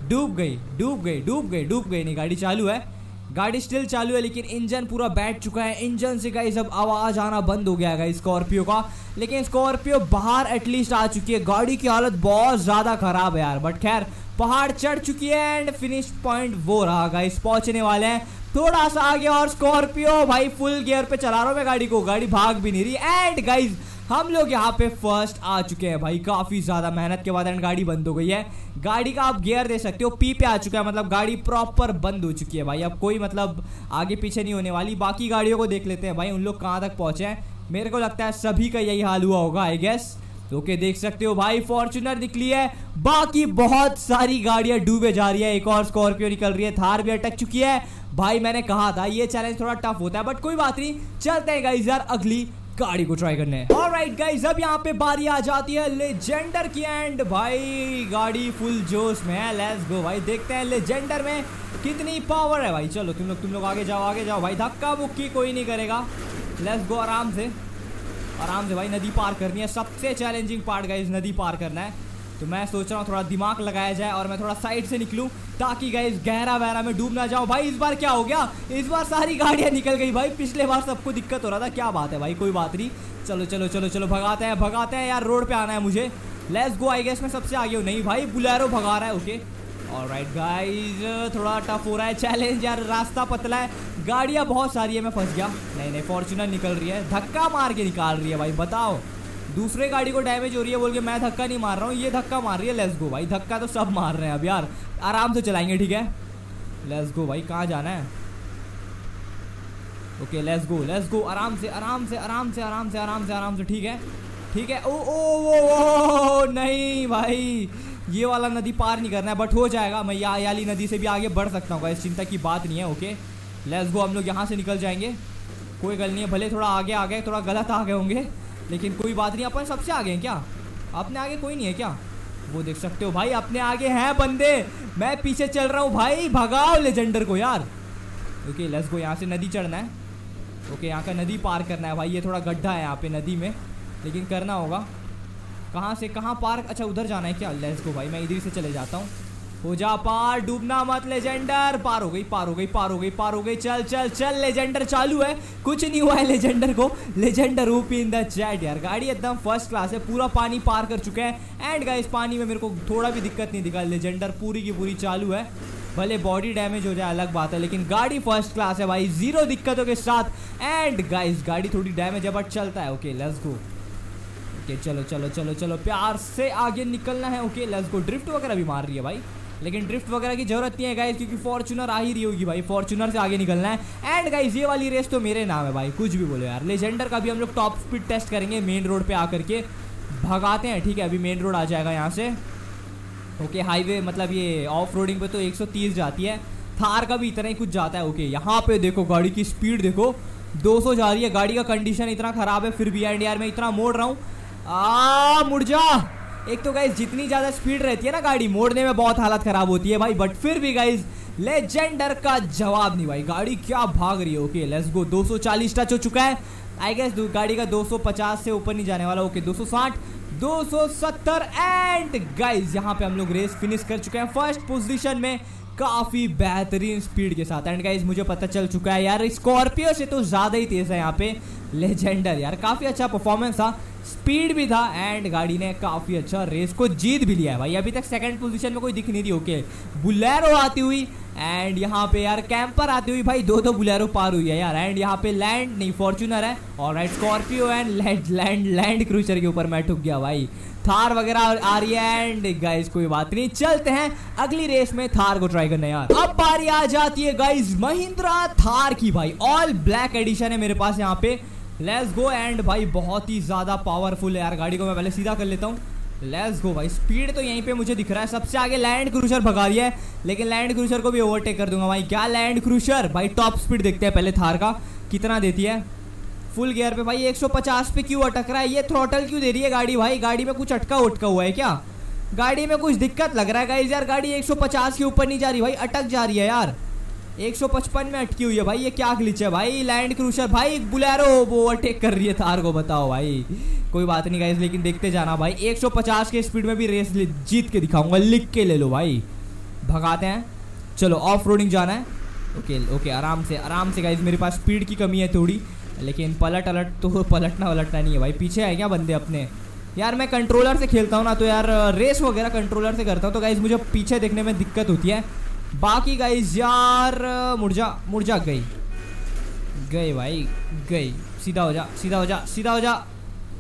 डूब गई। डूब गई। डूब गई। डूब गई। नहीं, गाड़ी चालू है। गाड़ी स्टिल चालू है, लेकिन इंजन पूरा बैठ चुका है। इंजन से गाइस अब आवाज़ आना बंद हो गया है स्कॉर्पियो का। लेकिन स्कॉर्पियो बाहर एटलीस्ट आ चुकी है। गाड़ी की हालत बहुत ज़्यादा खराब है यार बट खैर, पहाड़ चढ़ चुकी है एंड फिनिश पॉइंट वो रहा गाइस पहुँचने वाले हैं। थोड़ा सा आगे और स्कॉर्पियो भाई फुल गियर पे चला रहा हूँ मैं गाड़ी को। गाड़ी भाग भी नहीं रही। एंड गाइज़ हम लोग यहाँ पे फ़र्स्ट आ चुके हैं भाई। काफ़ी ज़्यादा मेहनत के बाद गाड़ी बंद हो गई है। गाड़ी का आप गियर दे सकते हो पी पे आ चुका है। मतलब गाड़ी प्रॉपर बंद हो चुकी है भाई। अब कोई मतलब आगे पीछे नहीं होने वाली। बाकी गाड़ियों को देख लेते हैं भाई। उन लोग कहाँ तक पहुँचे हैं? मेरे को लगता है सभी का यही हाल हुआ होगा आई गेस ओके देख सकते हो भाई। फॉर्चुनर निकली है। बाकी बहुत सारी गाड़ियाँ डूबे जा रही है। एक और स्कॉर्पियो निकल रही है। थार भी अटक चुकी है। भाई, मैंने कहा था, ये चैलेंज थोड़ा टफ होता है बट कोई बात नहीं। चलते हैं गाइज़ यार, अगली गाड़ी को ट्राई करने राइट गाइज़ अब यहाँ पे बारी आ जाती है लेजेंडर की एंड भाई, गाड़ी फुल जोश में है। लेट्स गो भाई, देखते हैं लेजेंडर में कितनी पावर है भाई। चलो, तुम लोग तुम लोग आगे जाओ आगे जाओ। भाई, धक्का मुक्की कोई नहीं करेगा। लेट्स गो आराम से। आराम से भाई, नदी पार करनी है। सबसे चैलेंजिंग पार्ट गाइज़ नदी पार करना है। तो मैं सोच रहा हूँ थोड़ा दिमाग लगाया जाए और मैं थोड़ा साइड से निकलूँ ताकि गई गहरा वहरा में डूब ना जाऊँ। भाई, इस बार क्या हो गया? इस बार सारी गाड़ियाँ निकल गई भाई। पिछले बार सबको दिक्कत हो रहा था। क्या बात है भाई, कोई बात नहीं। चलो चलो चलो चलो, भगाते हैं भगाते हैं यार। रोड पर आना है मुझे। लेट्स गो आई गेस मैं सबसे आगे हूँ। नहीं भाई, बुलेरो भगा रहा है ओके और राइट गाइज़ थोड़ा टफ हो रहा है। चैलेंज यार, रास्ता पतला है। गाड़ियाँ बहुत सारी है, मैं फंस गया। नहीं नहीं फॉर्चुनर निकल रही है। धक्का मार के निकाल रही है भाई, बताओ। दूसरे गाड़ी को डैमेज हो रही है, बोल के मैं धक्का नहीं मार रहा हूँ, ये धक्का मार रही है लेस गो भाई, धक्का तो सब मार रहे हैं अब यार, आराम से चलाएँगे, ठीक है? लेस गो भाई, कहाँ जाना है? Okay let's go let's go आराम से आराम से आराम से आराम से आराम से आराम से, ठीक है? ठीक है? ओ ओ ओ नहीं भाई, ये वाला नदी पार नहीं करना है बट हो जाएगा, मैं या, याली नदी से भी आगे बढ़ सकता हूँ इस चिंता की बात नहीं है ओके लेस गो हम लोग यहाँ से निकल जाएँगे, कोई गल नहीं है, भले थोड़ा आगे आ गए, थोड़ा गलत आ गए होंगे लेकिन कोई बात नहीं अपन सबसे आगे हैं क्या? अपने आगे कोई नहीं है क्या? वो देख सकते हो भाई, अपने आगे हैं बंदे। मैं पीछे चल रहा हूँ भाई, भगाओ लेजेंडर को यार। ओके लेट्स गो यहाँ से नदी चढ़ना है। ओके, यहाँ का नदी पार करना है भाई, ये थोड़ा गड्ढा है यहाँ पे नदी में। लेकिन करना होगा। कहाँ से, कहाँ पार्क अच्छा उधर जाना है क्या? लेट्स गो भाई, मैं इधर से चले जाता हूँ। हो जा पार, डूबना मत, लेजेंडर। पार हो गई, पार हो गई, पार हो गई, पार हो गई। चल चल चल, लेजेंडर चालू है। कुछ नहीं हुआ है लेजेंडर को। Legender OP in the chat यार। गाड़ी एकदम फ़र्स्ट क्लास है। पूरा पानी पार कर चुके हैं। एंड गाइस पानी में मेरे को थोड़ा भी दिक्कत नहीं दिखा। लेजेंडर पूरी की पूरी चालू है। भले बॉडी डैमेज हो जाए, अलग बात है, लेकिन गाड़ी फ़र्स्ट क्लास है भाई। ज़ीरो दिक्कतों के साथ। एंड गाइस गाड़ी थोड़ी डैमेज है बट चलता है। ओके लेट्स गो ओके चलो चलो चलो चलो। प्यार से आगे निकलना है। ओके लेट्स गो ड्रिफ्ट वगैरह भी मार रही है भाई। लेकिन ड्रिफ्ट वगैरह की ज़रूरत नहीं है गाइस क्योंकि फॉर्चुनर आ ही रही होगी भाई। फॉर्चुनर से आगे निकलना है। एंड गाइस ये वाली रेस तो मेरे नाम है भाई, कुछ भी बोलो यार। लेजेंडर का भी हम लोग टॉप स्पीड टेस्ट करेंगे मेन रोड पर आकर के। भगाते हैं, ठीक है, अभी मेन रोड आ जाएगा यहाँ से। ओके हाईवे मतलब ये ऑफ़ रोडिंग पे तो 130 जाती है। थार का भी इतना ही कुछ जाता है। ओके यहाँ पे देखो, गाड़ी की स्पीड देखो। 200 जा रही है। गाड़ी का कंडीशन इतना खराब है, फिर भी एंड यार मैं इतना मोड़ रहा हूँ। आ, मुड़ जा। एक तो गाइज़ जितनी ज़्यादा स्पीड रहती है ना गाड़ी, मोड़ने में बहुत हालत खराब होती है भाई बट फिर भी गाइज़ लेजेंडर का जवाब नहीं भाई। गाड़ी क्या भाग रही है? ओके लेट्स गो 240 टच हो चुका है। आई गेस गाड़ी का 250 से ऊपर नहीं जाने वाला। ओके 260 270 एंड गाइज़ यहाँ पे हम लोग रेस फिनिश कर चुके हैं। फ़र्स्ट पोजीशन में काफ़ी बेहतरीन स्पीड के साथ। एंड गाइज़ मुझे पता चल चुका है यार स्कॉर्पियो से तो ज़्यादा ही तेज है यहाँ पे। लेजेंडर यार, काफ़ी अच्छा परफॉर्मेंस था। स्पीड भी था एंड गाड़ी ने काफ़ी अच्छा रेस को जीत भी लिया है भाई। अभी तक सेकंड पोजीशन में कोई दिख नहीं रही ओके बुलेरो आती हुई एंड यहाँ पे यार कैंपर आती हुई, भाई दो दो बुलेरो पार हुई है यार। एंड यहाँ पे लैंड नहीं फॉर्चूनर है। और right Scorpio and land land land cruiser के ऊपर मैं ठुक गया भाई। थार वगैरह आ रही है एंड गाइस कोई बात नहीं। चलते हैं अगली रेस में थार को ट्राई करने यार। अब बारी आ जाती है गाइस महिंद्रा थार की भाई। ऑल ब्लैक एडिशन है मेरे पास यहाँ पे। लेट्स गो एंड भाई, बहुत ही ज़्यादा पावरफुल है यार गाड़ी को। मैं पहले सीधा कर लेता हूँ। लेट्स गो भाई। स्पीड तो यहीं पे मुझे दिख रहा है। सबसे आगे लैंड क्रूशर भगा रही है। लेकिन लैंड क्रूशर को भी ओवरटेक कर दूँगा भाई। क्या लैंड क्रूशर भाई टॉप स्पीड देखते हैं पहले थार का। कितना देती है? फुल गियर पे भाई 150 पे क्यों अटक रहा है? ये थ्रोटल क्यों दे रही है गाड़ी भाई? गाड़ी में कुछ अटका उटका हुआ है क्या? गाड़ी में कुछ दिक्कत लग रहा है गाइज़ यार, गाड़ी 150 के ऊपर नहीं जा रही भाई, अटक जा रही है यार। 155 में अटकी हुई है भाई, ये क्या ग्लिच है भाई? लैंड क्रूशर भाई बुलेरो वो कर रही है थार को बताओ भाई। कोई बात नहीं गाइज़ लेकिन देखते जाना भाई। 150 के स्पीड में भी रेस जीत के दिखाऊँगा, लिख के ले लो भाई। भगाते हैं। चलो ऑफ़ रोडिंग जाना है। ओके ओके आराम से आराम से गाइज़ मेरे पास स्पीड की कमी है थोड़ी। लेकिन पलट अलट तो पलटना वलटना नहीं है भाई, पीछे है क्या बंदे अपने? यार मैं कंट्रोलर से खेलता हूँ ना तो यार रेस वगैरह कंट्रोलर से करता हूँ तो गाइज़ मुझे पीछे देखने में दिक्कत होती है। बाकी गाइज़ यार, मुरझा मुरझा, गई। गई भाई, गई। सीधा हो जा, सीधा हो जा, सीधा हो जा।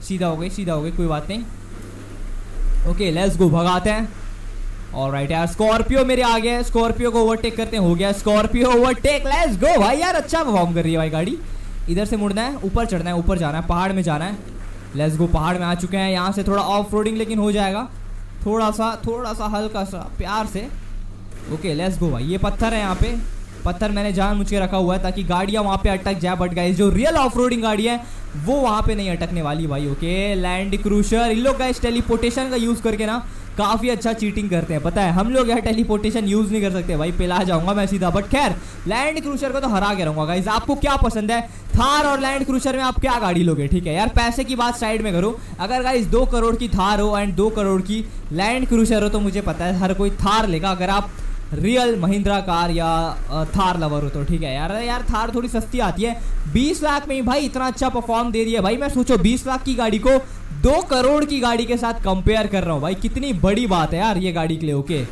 सीधा हो गई, सीधा हो गई, कोई बात नहीं। ओके लेट्स गो भगाते हैं। और राइट यार स्कॉर्पियो मेरे आ गया स्कॉर्पियो को ओवरटेक करते हैं, हो गया स्कॉर्पियो ओवरटेक लेट्स गो भाई, यार अच्छा परफॉर्म कर रही है भाई गाड़ी। इधर से मुड़ना है, ऊपर चढ़ना है, ऊपर जाना है, पहाड़ में जाना है। लेट्स गो पहाड़ में आ चुके हैं। यहाँ से थोड़ा ऑफ़ रोडिंग लेकिन हो जाएगा। थोड़ा सा थोड़ा सा हल्का सा, प्यार से। ओके लेट्स गो भाई। ये पत्थर है यहाँ पे। पत्थर मैंने जान मुझ रखा हुआ है ताकि गाड़ियाँ वहाँ पे अटक जाए बट गाइस जो रियल ऑफ़ रोडिंग गाड़ी है, वो वहाँ पे नहीं अटकने वाली भाई। ओके लैंड क्रूशर इन लोग गाइस टेलीपोर्टेशन का यूज़ करके ना काफ़ी अच्छा चीटिंग करते हैं। पता है, हम लोग यहाँ टेलीपोर्टेशन यूज़ नहीं कर सकते। भाई, पिला जाऊँगा मैं सीधा बट खैर लैंड क्रूशर को तो हरा के रहूँगा। गाइज़ आपको क्या पसंद है? थार और लैंड क्रूशर में आप क्या गाड़ी लोगे? ठीक है यार, पैसे की बात साइड में करो। अगर गाइज़ दो करोड़ की थार हो एंड दो करोड़ की लैंड क्रूशर हो तो मुझे पता है हर कोई थार लेगा। अगर आप रियल महिंद्रा कार या थार लवर हो तो ठीक है यार। यार, थार थोड़ी सस्ती आती है। 20 लाख में ही भाई इतना अच्छा परफॉर्म दे रही है। भाई, मैं सोचो 20 लाख की गाड़ी को दो करोड़ की गाड़ी के साथ कंपेयर कर रहा हूँ। भाई, कितनी बड़ी बात है यार ये गाड़ी के लिए ओके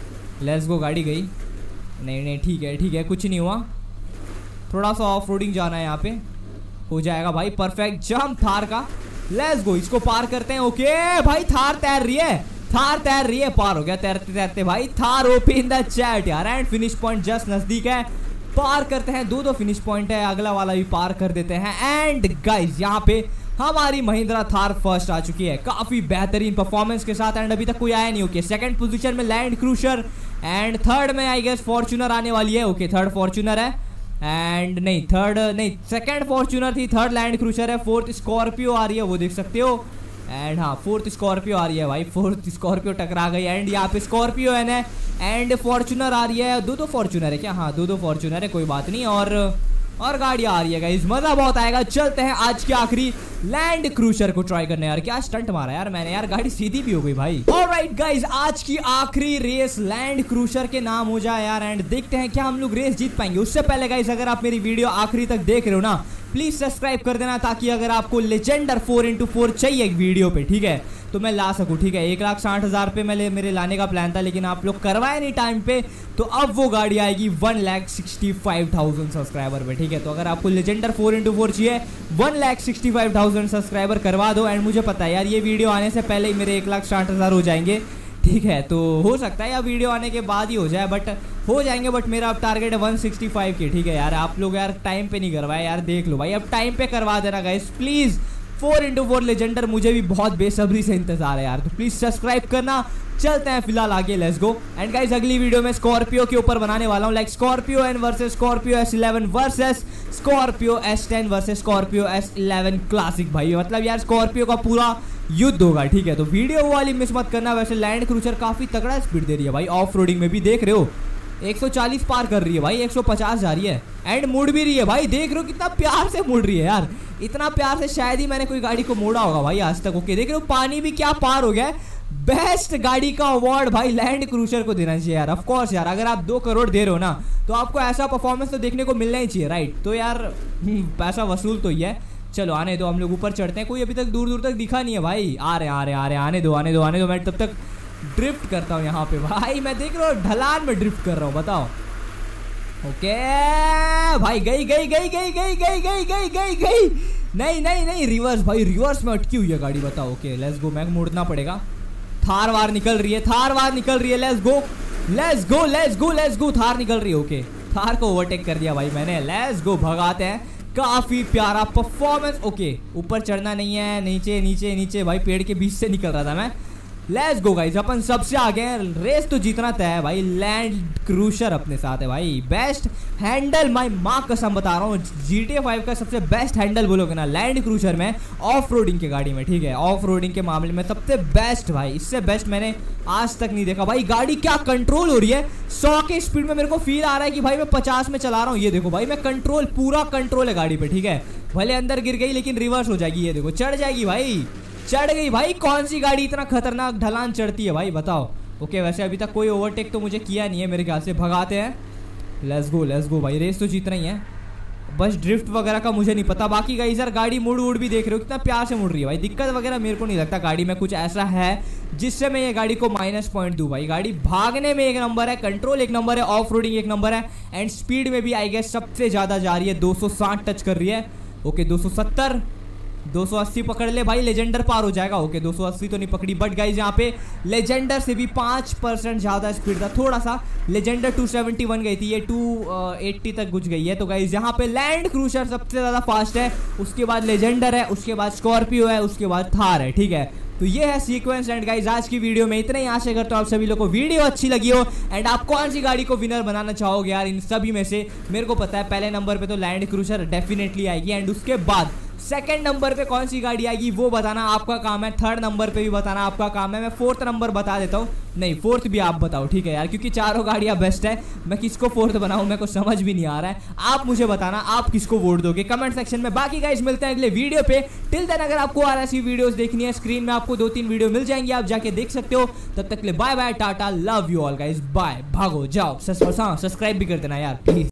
लेट्स गो गाड़ी गई। नहीं नहीं, ठीक है ठीक है, कुछ नहीं हुआ। थोड़ा सा ऑफ़ रोडिंग जाना है यहाँ पे। हो जाएगा भाई परफेक्ट जम थार का। लेट्स गो इसको पार करते हैं ओके भाई, थार तैर रही है, थार तैर रही है, पार हो गया तैरते तैरते। भाई, थार ओपन द चैट यार एंड फिनिश पॉइंट जस्ट नज़दीक है। पार करते हैं दो दो फिनिश पॉइंट है, अगला वाला भी पार कर देते हैं। एंड गाइस यहाँ पे हमारी महिंद्रा थार फ़र्स्ट आ चुकी है। काफ़ी बेहतरीन परफॉर्मेंस के साथ एंड अभी तक कोई आया नहीं ओके सेकंड पोजीशन में लैंड क्रूशर एंड थर्ड में आई गेस फॉर्चूनर आने वाली है ओके थर्ड फॉर्चूनर है। एंड नहीं थर्ड नहीं सेकंड फॉर्चूनर थी थर्ड लैंड क्रूशर है फोर्थ स्कॉर्पियो आ रही है, वो देख सकते हो। एंड हाँ फोर्थ स्कॉर्पियो आ रही है भाई फोर्थ स्कॉर्पियो टकरा गई एंड यहाँ पे स्कॉर्पियो है ना एंड फॉर्चूनर आ रही है दो दो फॉर्चूनर है क्या? हाँ दो दो फॉर्चूनर है, कोई बात नहीं, और और गाड़ी आ रही है गाइस मज़ा बहुत आएगा. चलते हैं आज की आखिरी लैंड क्रूशर को ट्राई करने. यार, क्या स्टंट मारा यार मैंने. यार, गाड़ी सीधी भी हो गई भाई. राइट गाइज़ आज की आखिरी रेस लैंड क्रूशर के नाम हो जाए यार. एंड देखते हैं क्या हम लोग रेस जीत पाएँगे. उससे पहले गाइज़ अगर आप मेरी वीडियो आखिरी तक देख रहे हो ना प्लीज़ सब्सक्राइब कर देना ताकि अगर आपको लेजेंडर फोर इंटू फोर चाहिए एक वीडियो पे, ठीक है? तो मैं ला सकूँ, ठीक है? एक लाख साठ हज़ार पे मैं मेरे लाने का प्लान था, लेकिन आप लोग करवाए नहीं टाइम पे तो अब वो गाड़ी आएगी one lakh sixty five thousand subscriber पे, ठीक है? तो अगर आपको लेजेंडर फोर इंटू फोर चाहिए one lakh sixty five thousand subscriber करवा दो एंड मुझे पता है यार, ये वीडियो आने से पहले ही मेरे एक लाख साठ हज़ार हो जाएँगे, ठीक है? तो हो सकता है या वीडियो आने के बाद ही हो जाए बट हो जाएँगे बट मेरा अब टारगेट है 165 के, ठीक है यार? आप लोग यार टाइम पे नहीं करवाए, यार देख लो भाई। अब टाइम पे करवा देना guys please four into four Legender मुझे भी बहुत बेसब्री से इंतज़ार है यार। तो प्लीज़ सब्सक्राइब करना। चलते हैं फ़िलहाल आगे लेट्स गो एंड गाइस अगली वीडियो में स्कॉर्पियो के ऊपर बनाने वाला हूँ। Like Scorpio N versus Scorpio S eleven versus Scorpio S ten versus Scorpio S eleven classic भाई। मतलब यार स्कॉर्पियो का पूरा युद्ध होगा, ठीक है? तो वीडियो वाली मिस मत करना। वैसे लैंड क्रूचर काफ़ी तगड़ा स्पीड दे रही है भाई। ऑफ़ रोडिंग में भी देख रहे हो? 140 पार कर रही है भाई 150 जा रही है। एंड मुड़ भी रही है भाई देख रहे हो कितना प्यार से मुड़ रही है यार। इतना प्यार से शायद ही मैंने कोई गाड़ी को मोड़ा होगा भाई आज तक। ओके देख रहे हो पानी भी क्या पार हो गया बेस्ट गाड़ी का अवार्ड भाई लैंड क्रूजर को देना चाहिए यार ऑफकोर्स यार। अगर आप दो करोड़ दे रहे हो ना तो आपको ऐसा परफॉर्मेंस तो देखने को मिलना ही चाहिए राइट तो यार हम्म, पैसा वसूल तो ही है। चलो आने दो हम लोग ऊपर चढ़ते हैं। कोई अभी तक दूर दूर तक दिखा नहीं है भाई। आ रहे आ रहे आ रहे आने दो आने दो आने दो। मैं तब तक ड्रिफ्ट करता हूँ यहाँ पे। भाई, मैं देख रहा हूँ, ढलान में ड्रिफ्ट कर रहा हूँ, बताओ। ओके भाई, गई गई गई गई गई गई गई गई गई गई। नहीं नहीं नहीं रिवर्स भाई रिवर्स में अटकी हुई है गाड़ी, बताओ। ओके लेट्स गो मैं मुड़ना पड़ेगा। थार वार निकल रही है, थार वार निकल रही है let's go let's go let's go let's go Thar निकल रही है। ओके थार को ओवरटेक कर दिया भाई मैंने। लेट्स गो भगाते हैं। काफ़ी प्यारा परफॉर्मेंस ओके ऊपर चढ़ना नहीं है, नीचे नीचे नीचे। भाई, पेड़ के बीच से निकल रहा था मैं। लेट्स गो गाइस अपन सबसे आगे हैं। रेस तो जीतना तय है, भाई। लैंड क्रूशर अपने साथ है, भाई। बेस्ट हैंडल माय माँ कसम बता रहा हूँ जी टी फाइव का सबसे बेस्ट हैंडल बोलोगे ना लैंड क्रूशर में ऑफ़ रोडिंग की गाड़ी में, ठीक है? ऑफ़ रोडिंग के मामले में सबसे बेस्ट भाई। इससे बेस्ट मैंने आज तक नहीं देखा। भाई, गाड़ी क्या कंट्रोल हो रही है? सौ के स्पीड में मेरे को फील आ रहा है कि भाई, मैं पचास में चला रहा हूँ। ये देखो भाई, मैं कंट्रोल पूरा कंट्रोल है गाड़ी पे, ठीक है? भले अंदर गिर गई, लेकिन रिवर्स हो जाएगी, ये देखो। चढ़ जाएगी, भाई। चढ़ गई। भाई, कौन सी गाड़ी इतना खतरनाक ढलान चढ़ती है? भाई, बताओ। ओके वैसे अभी तक कोई ओवरटेक तो मुझे किया नहीं है, मेरे ख्याल से। भगाते हैं। लेट्स गो लेट्स गो भाई रेस तो जीतना ही है। बस ड्रिफ्ट वगैरह का मुझे नहीं पता। बाकी गाई सर गाड़ी मुड़ उड़ भी देख रहे हो, कितना प्यार से मुड़ रही है। भाई, दिक्कत वगैरह मेरे को नहीं लगता गाड़ी में कुछ ऐसा है, जिससे मैं ये गाड़ी को माइनस पॉइंट दूँ। भाई, गाड़ी भागने में एक नंबर है कंट्रोल एक नंबर है ऑफ़ एक नंबर है एंड स्पीड में भी आई गेस सबसे ज़्यादा जा रही है। 260 टच कर रही है। ओके 270 280 पकड़ ले भाई लेजेंडर पार हो जाएगा। ओके 280 तो नहीं पकड़ी। बट गाइज़ यहाँ पे लेजेंडर से भी पाँच परसेंट ज़्यादा स्पीड था। थोड़ा सा लेजेंडर 271 गई थी। ये 280 तक घुस गई है। तो गाइज़ यहाँ पे लैंड क्रूशर सबसे ज़्यादा फास्ट है। उसके बाद लेजेंडर है, उसके बाद स्कॉर्पियो है, उसके बाद थार है, ठीक है? तो ये है सीक्वेंस एंड गाइज़ आज की वीडियो में इतना ही। आशा करता हूँ आप सभी लोगों को वीडियो अच्छी लगी हो। एंड आप कौन सी गाड़ी को विनर बनाना चाहोगे यार, इन सभी में से? मेरे को पता है, पहले नंबर पे तो लैंड क्रूशर डेफिनेटली आएगी। एंड उसके बाद सेकंड नंबर पे कौन सी गाड़ी आएगी, वो बताना आपका काम है। थर्ड नंबर पे भी बताना आपका काम है। मैं फोर्थ नंबर बता देता हूँ। नहीं फोर्थ भी आप बताओ, ठीक है यार, क्योंकि चारों गाड़ियाँ बेस्ट है। मैं किसको फोर्थ बनाऊँ, मेरे को समझ भी नहीं आ रहा है। आप मुझे बताना, आप किसको वोट दोगे? कमेंट सेक्शन में। बाकी गाइज़ मिलते हैं अगले वीडियो पे। टिल देन अगर आपको आ ऐसी वीडियोस देखनी है स्क्रीन में आपको दो तीन वीडियो मिल जाएँगी, आप जाके देख सकते हो। तब तक ले bye bye Tata love you all guys bye भागो, जाओ सब्सक्राइब भी कर देना यार प्लीज़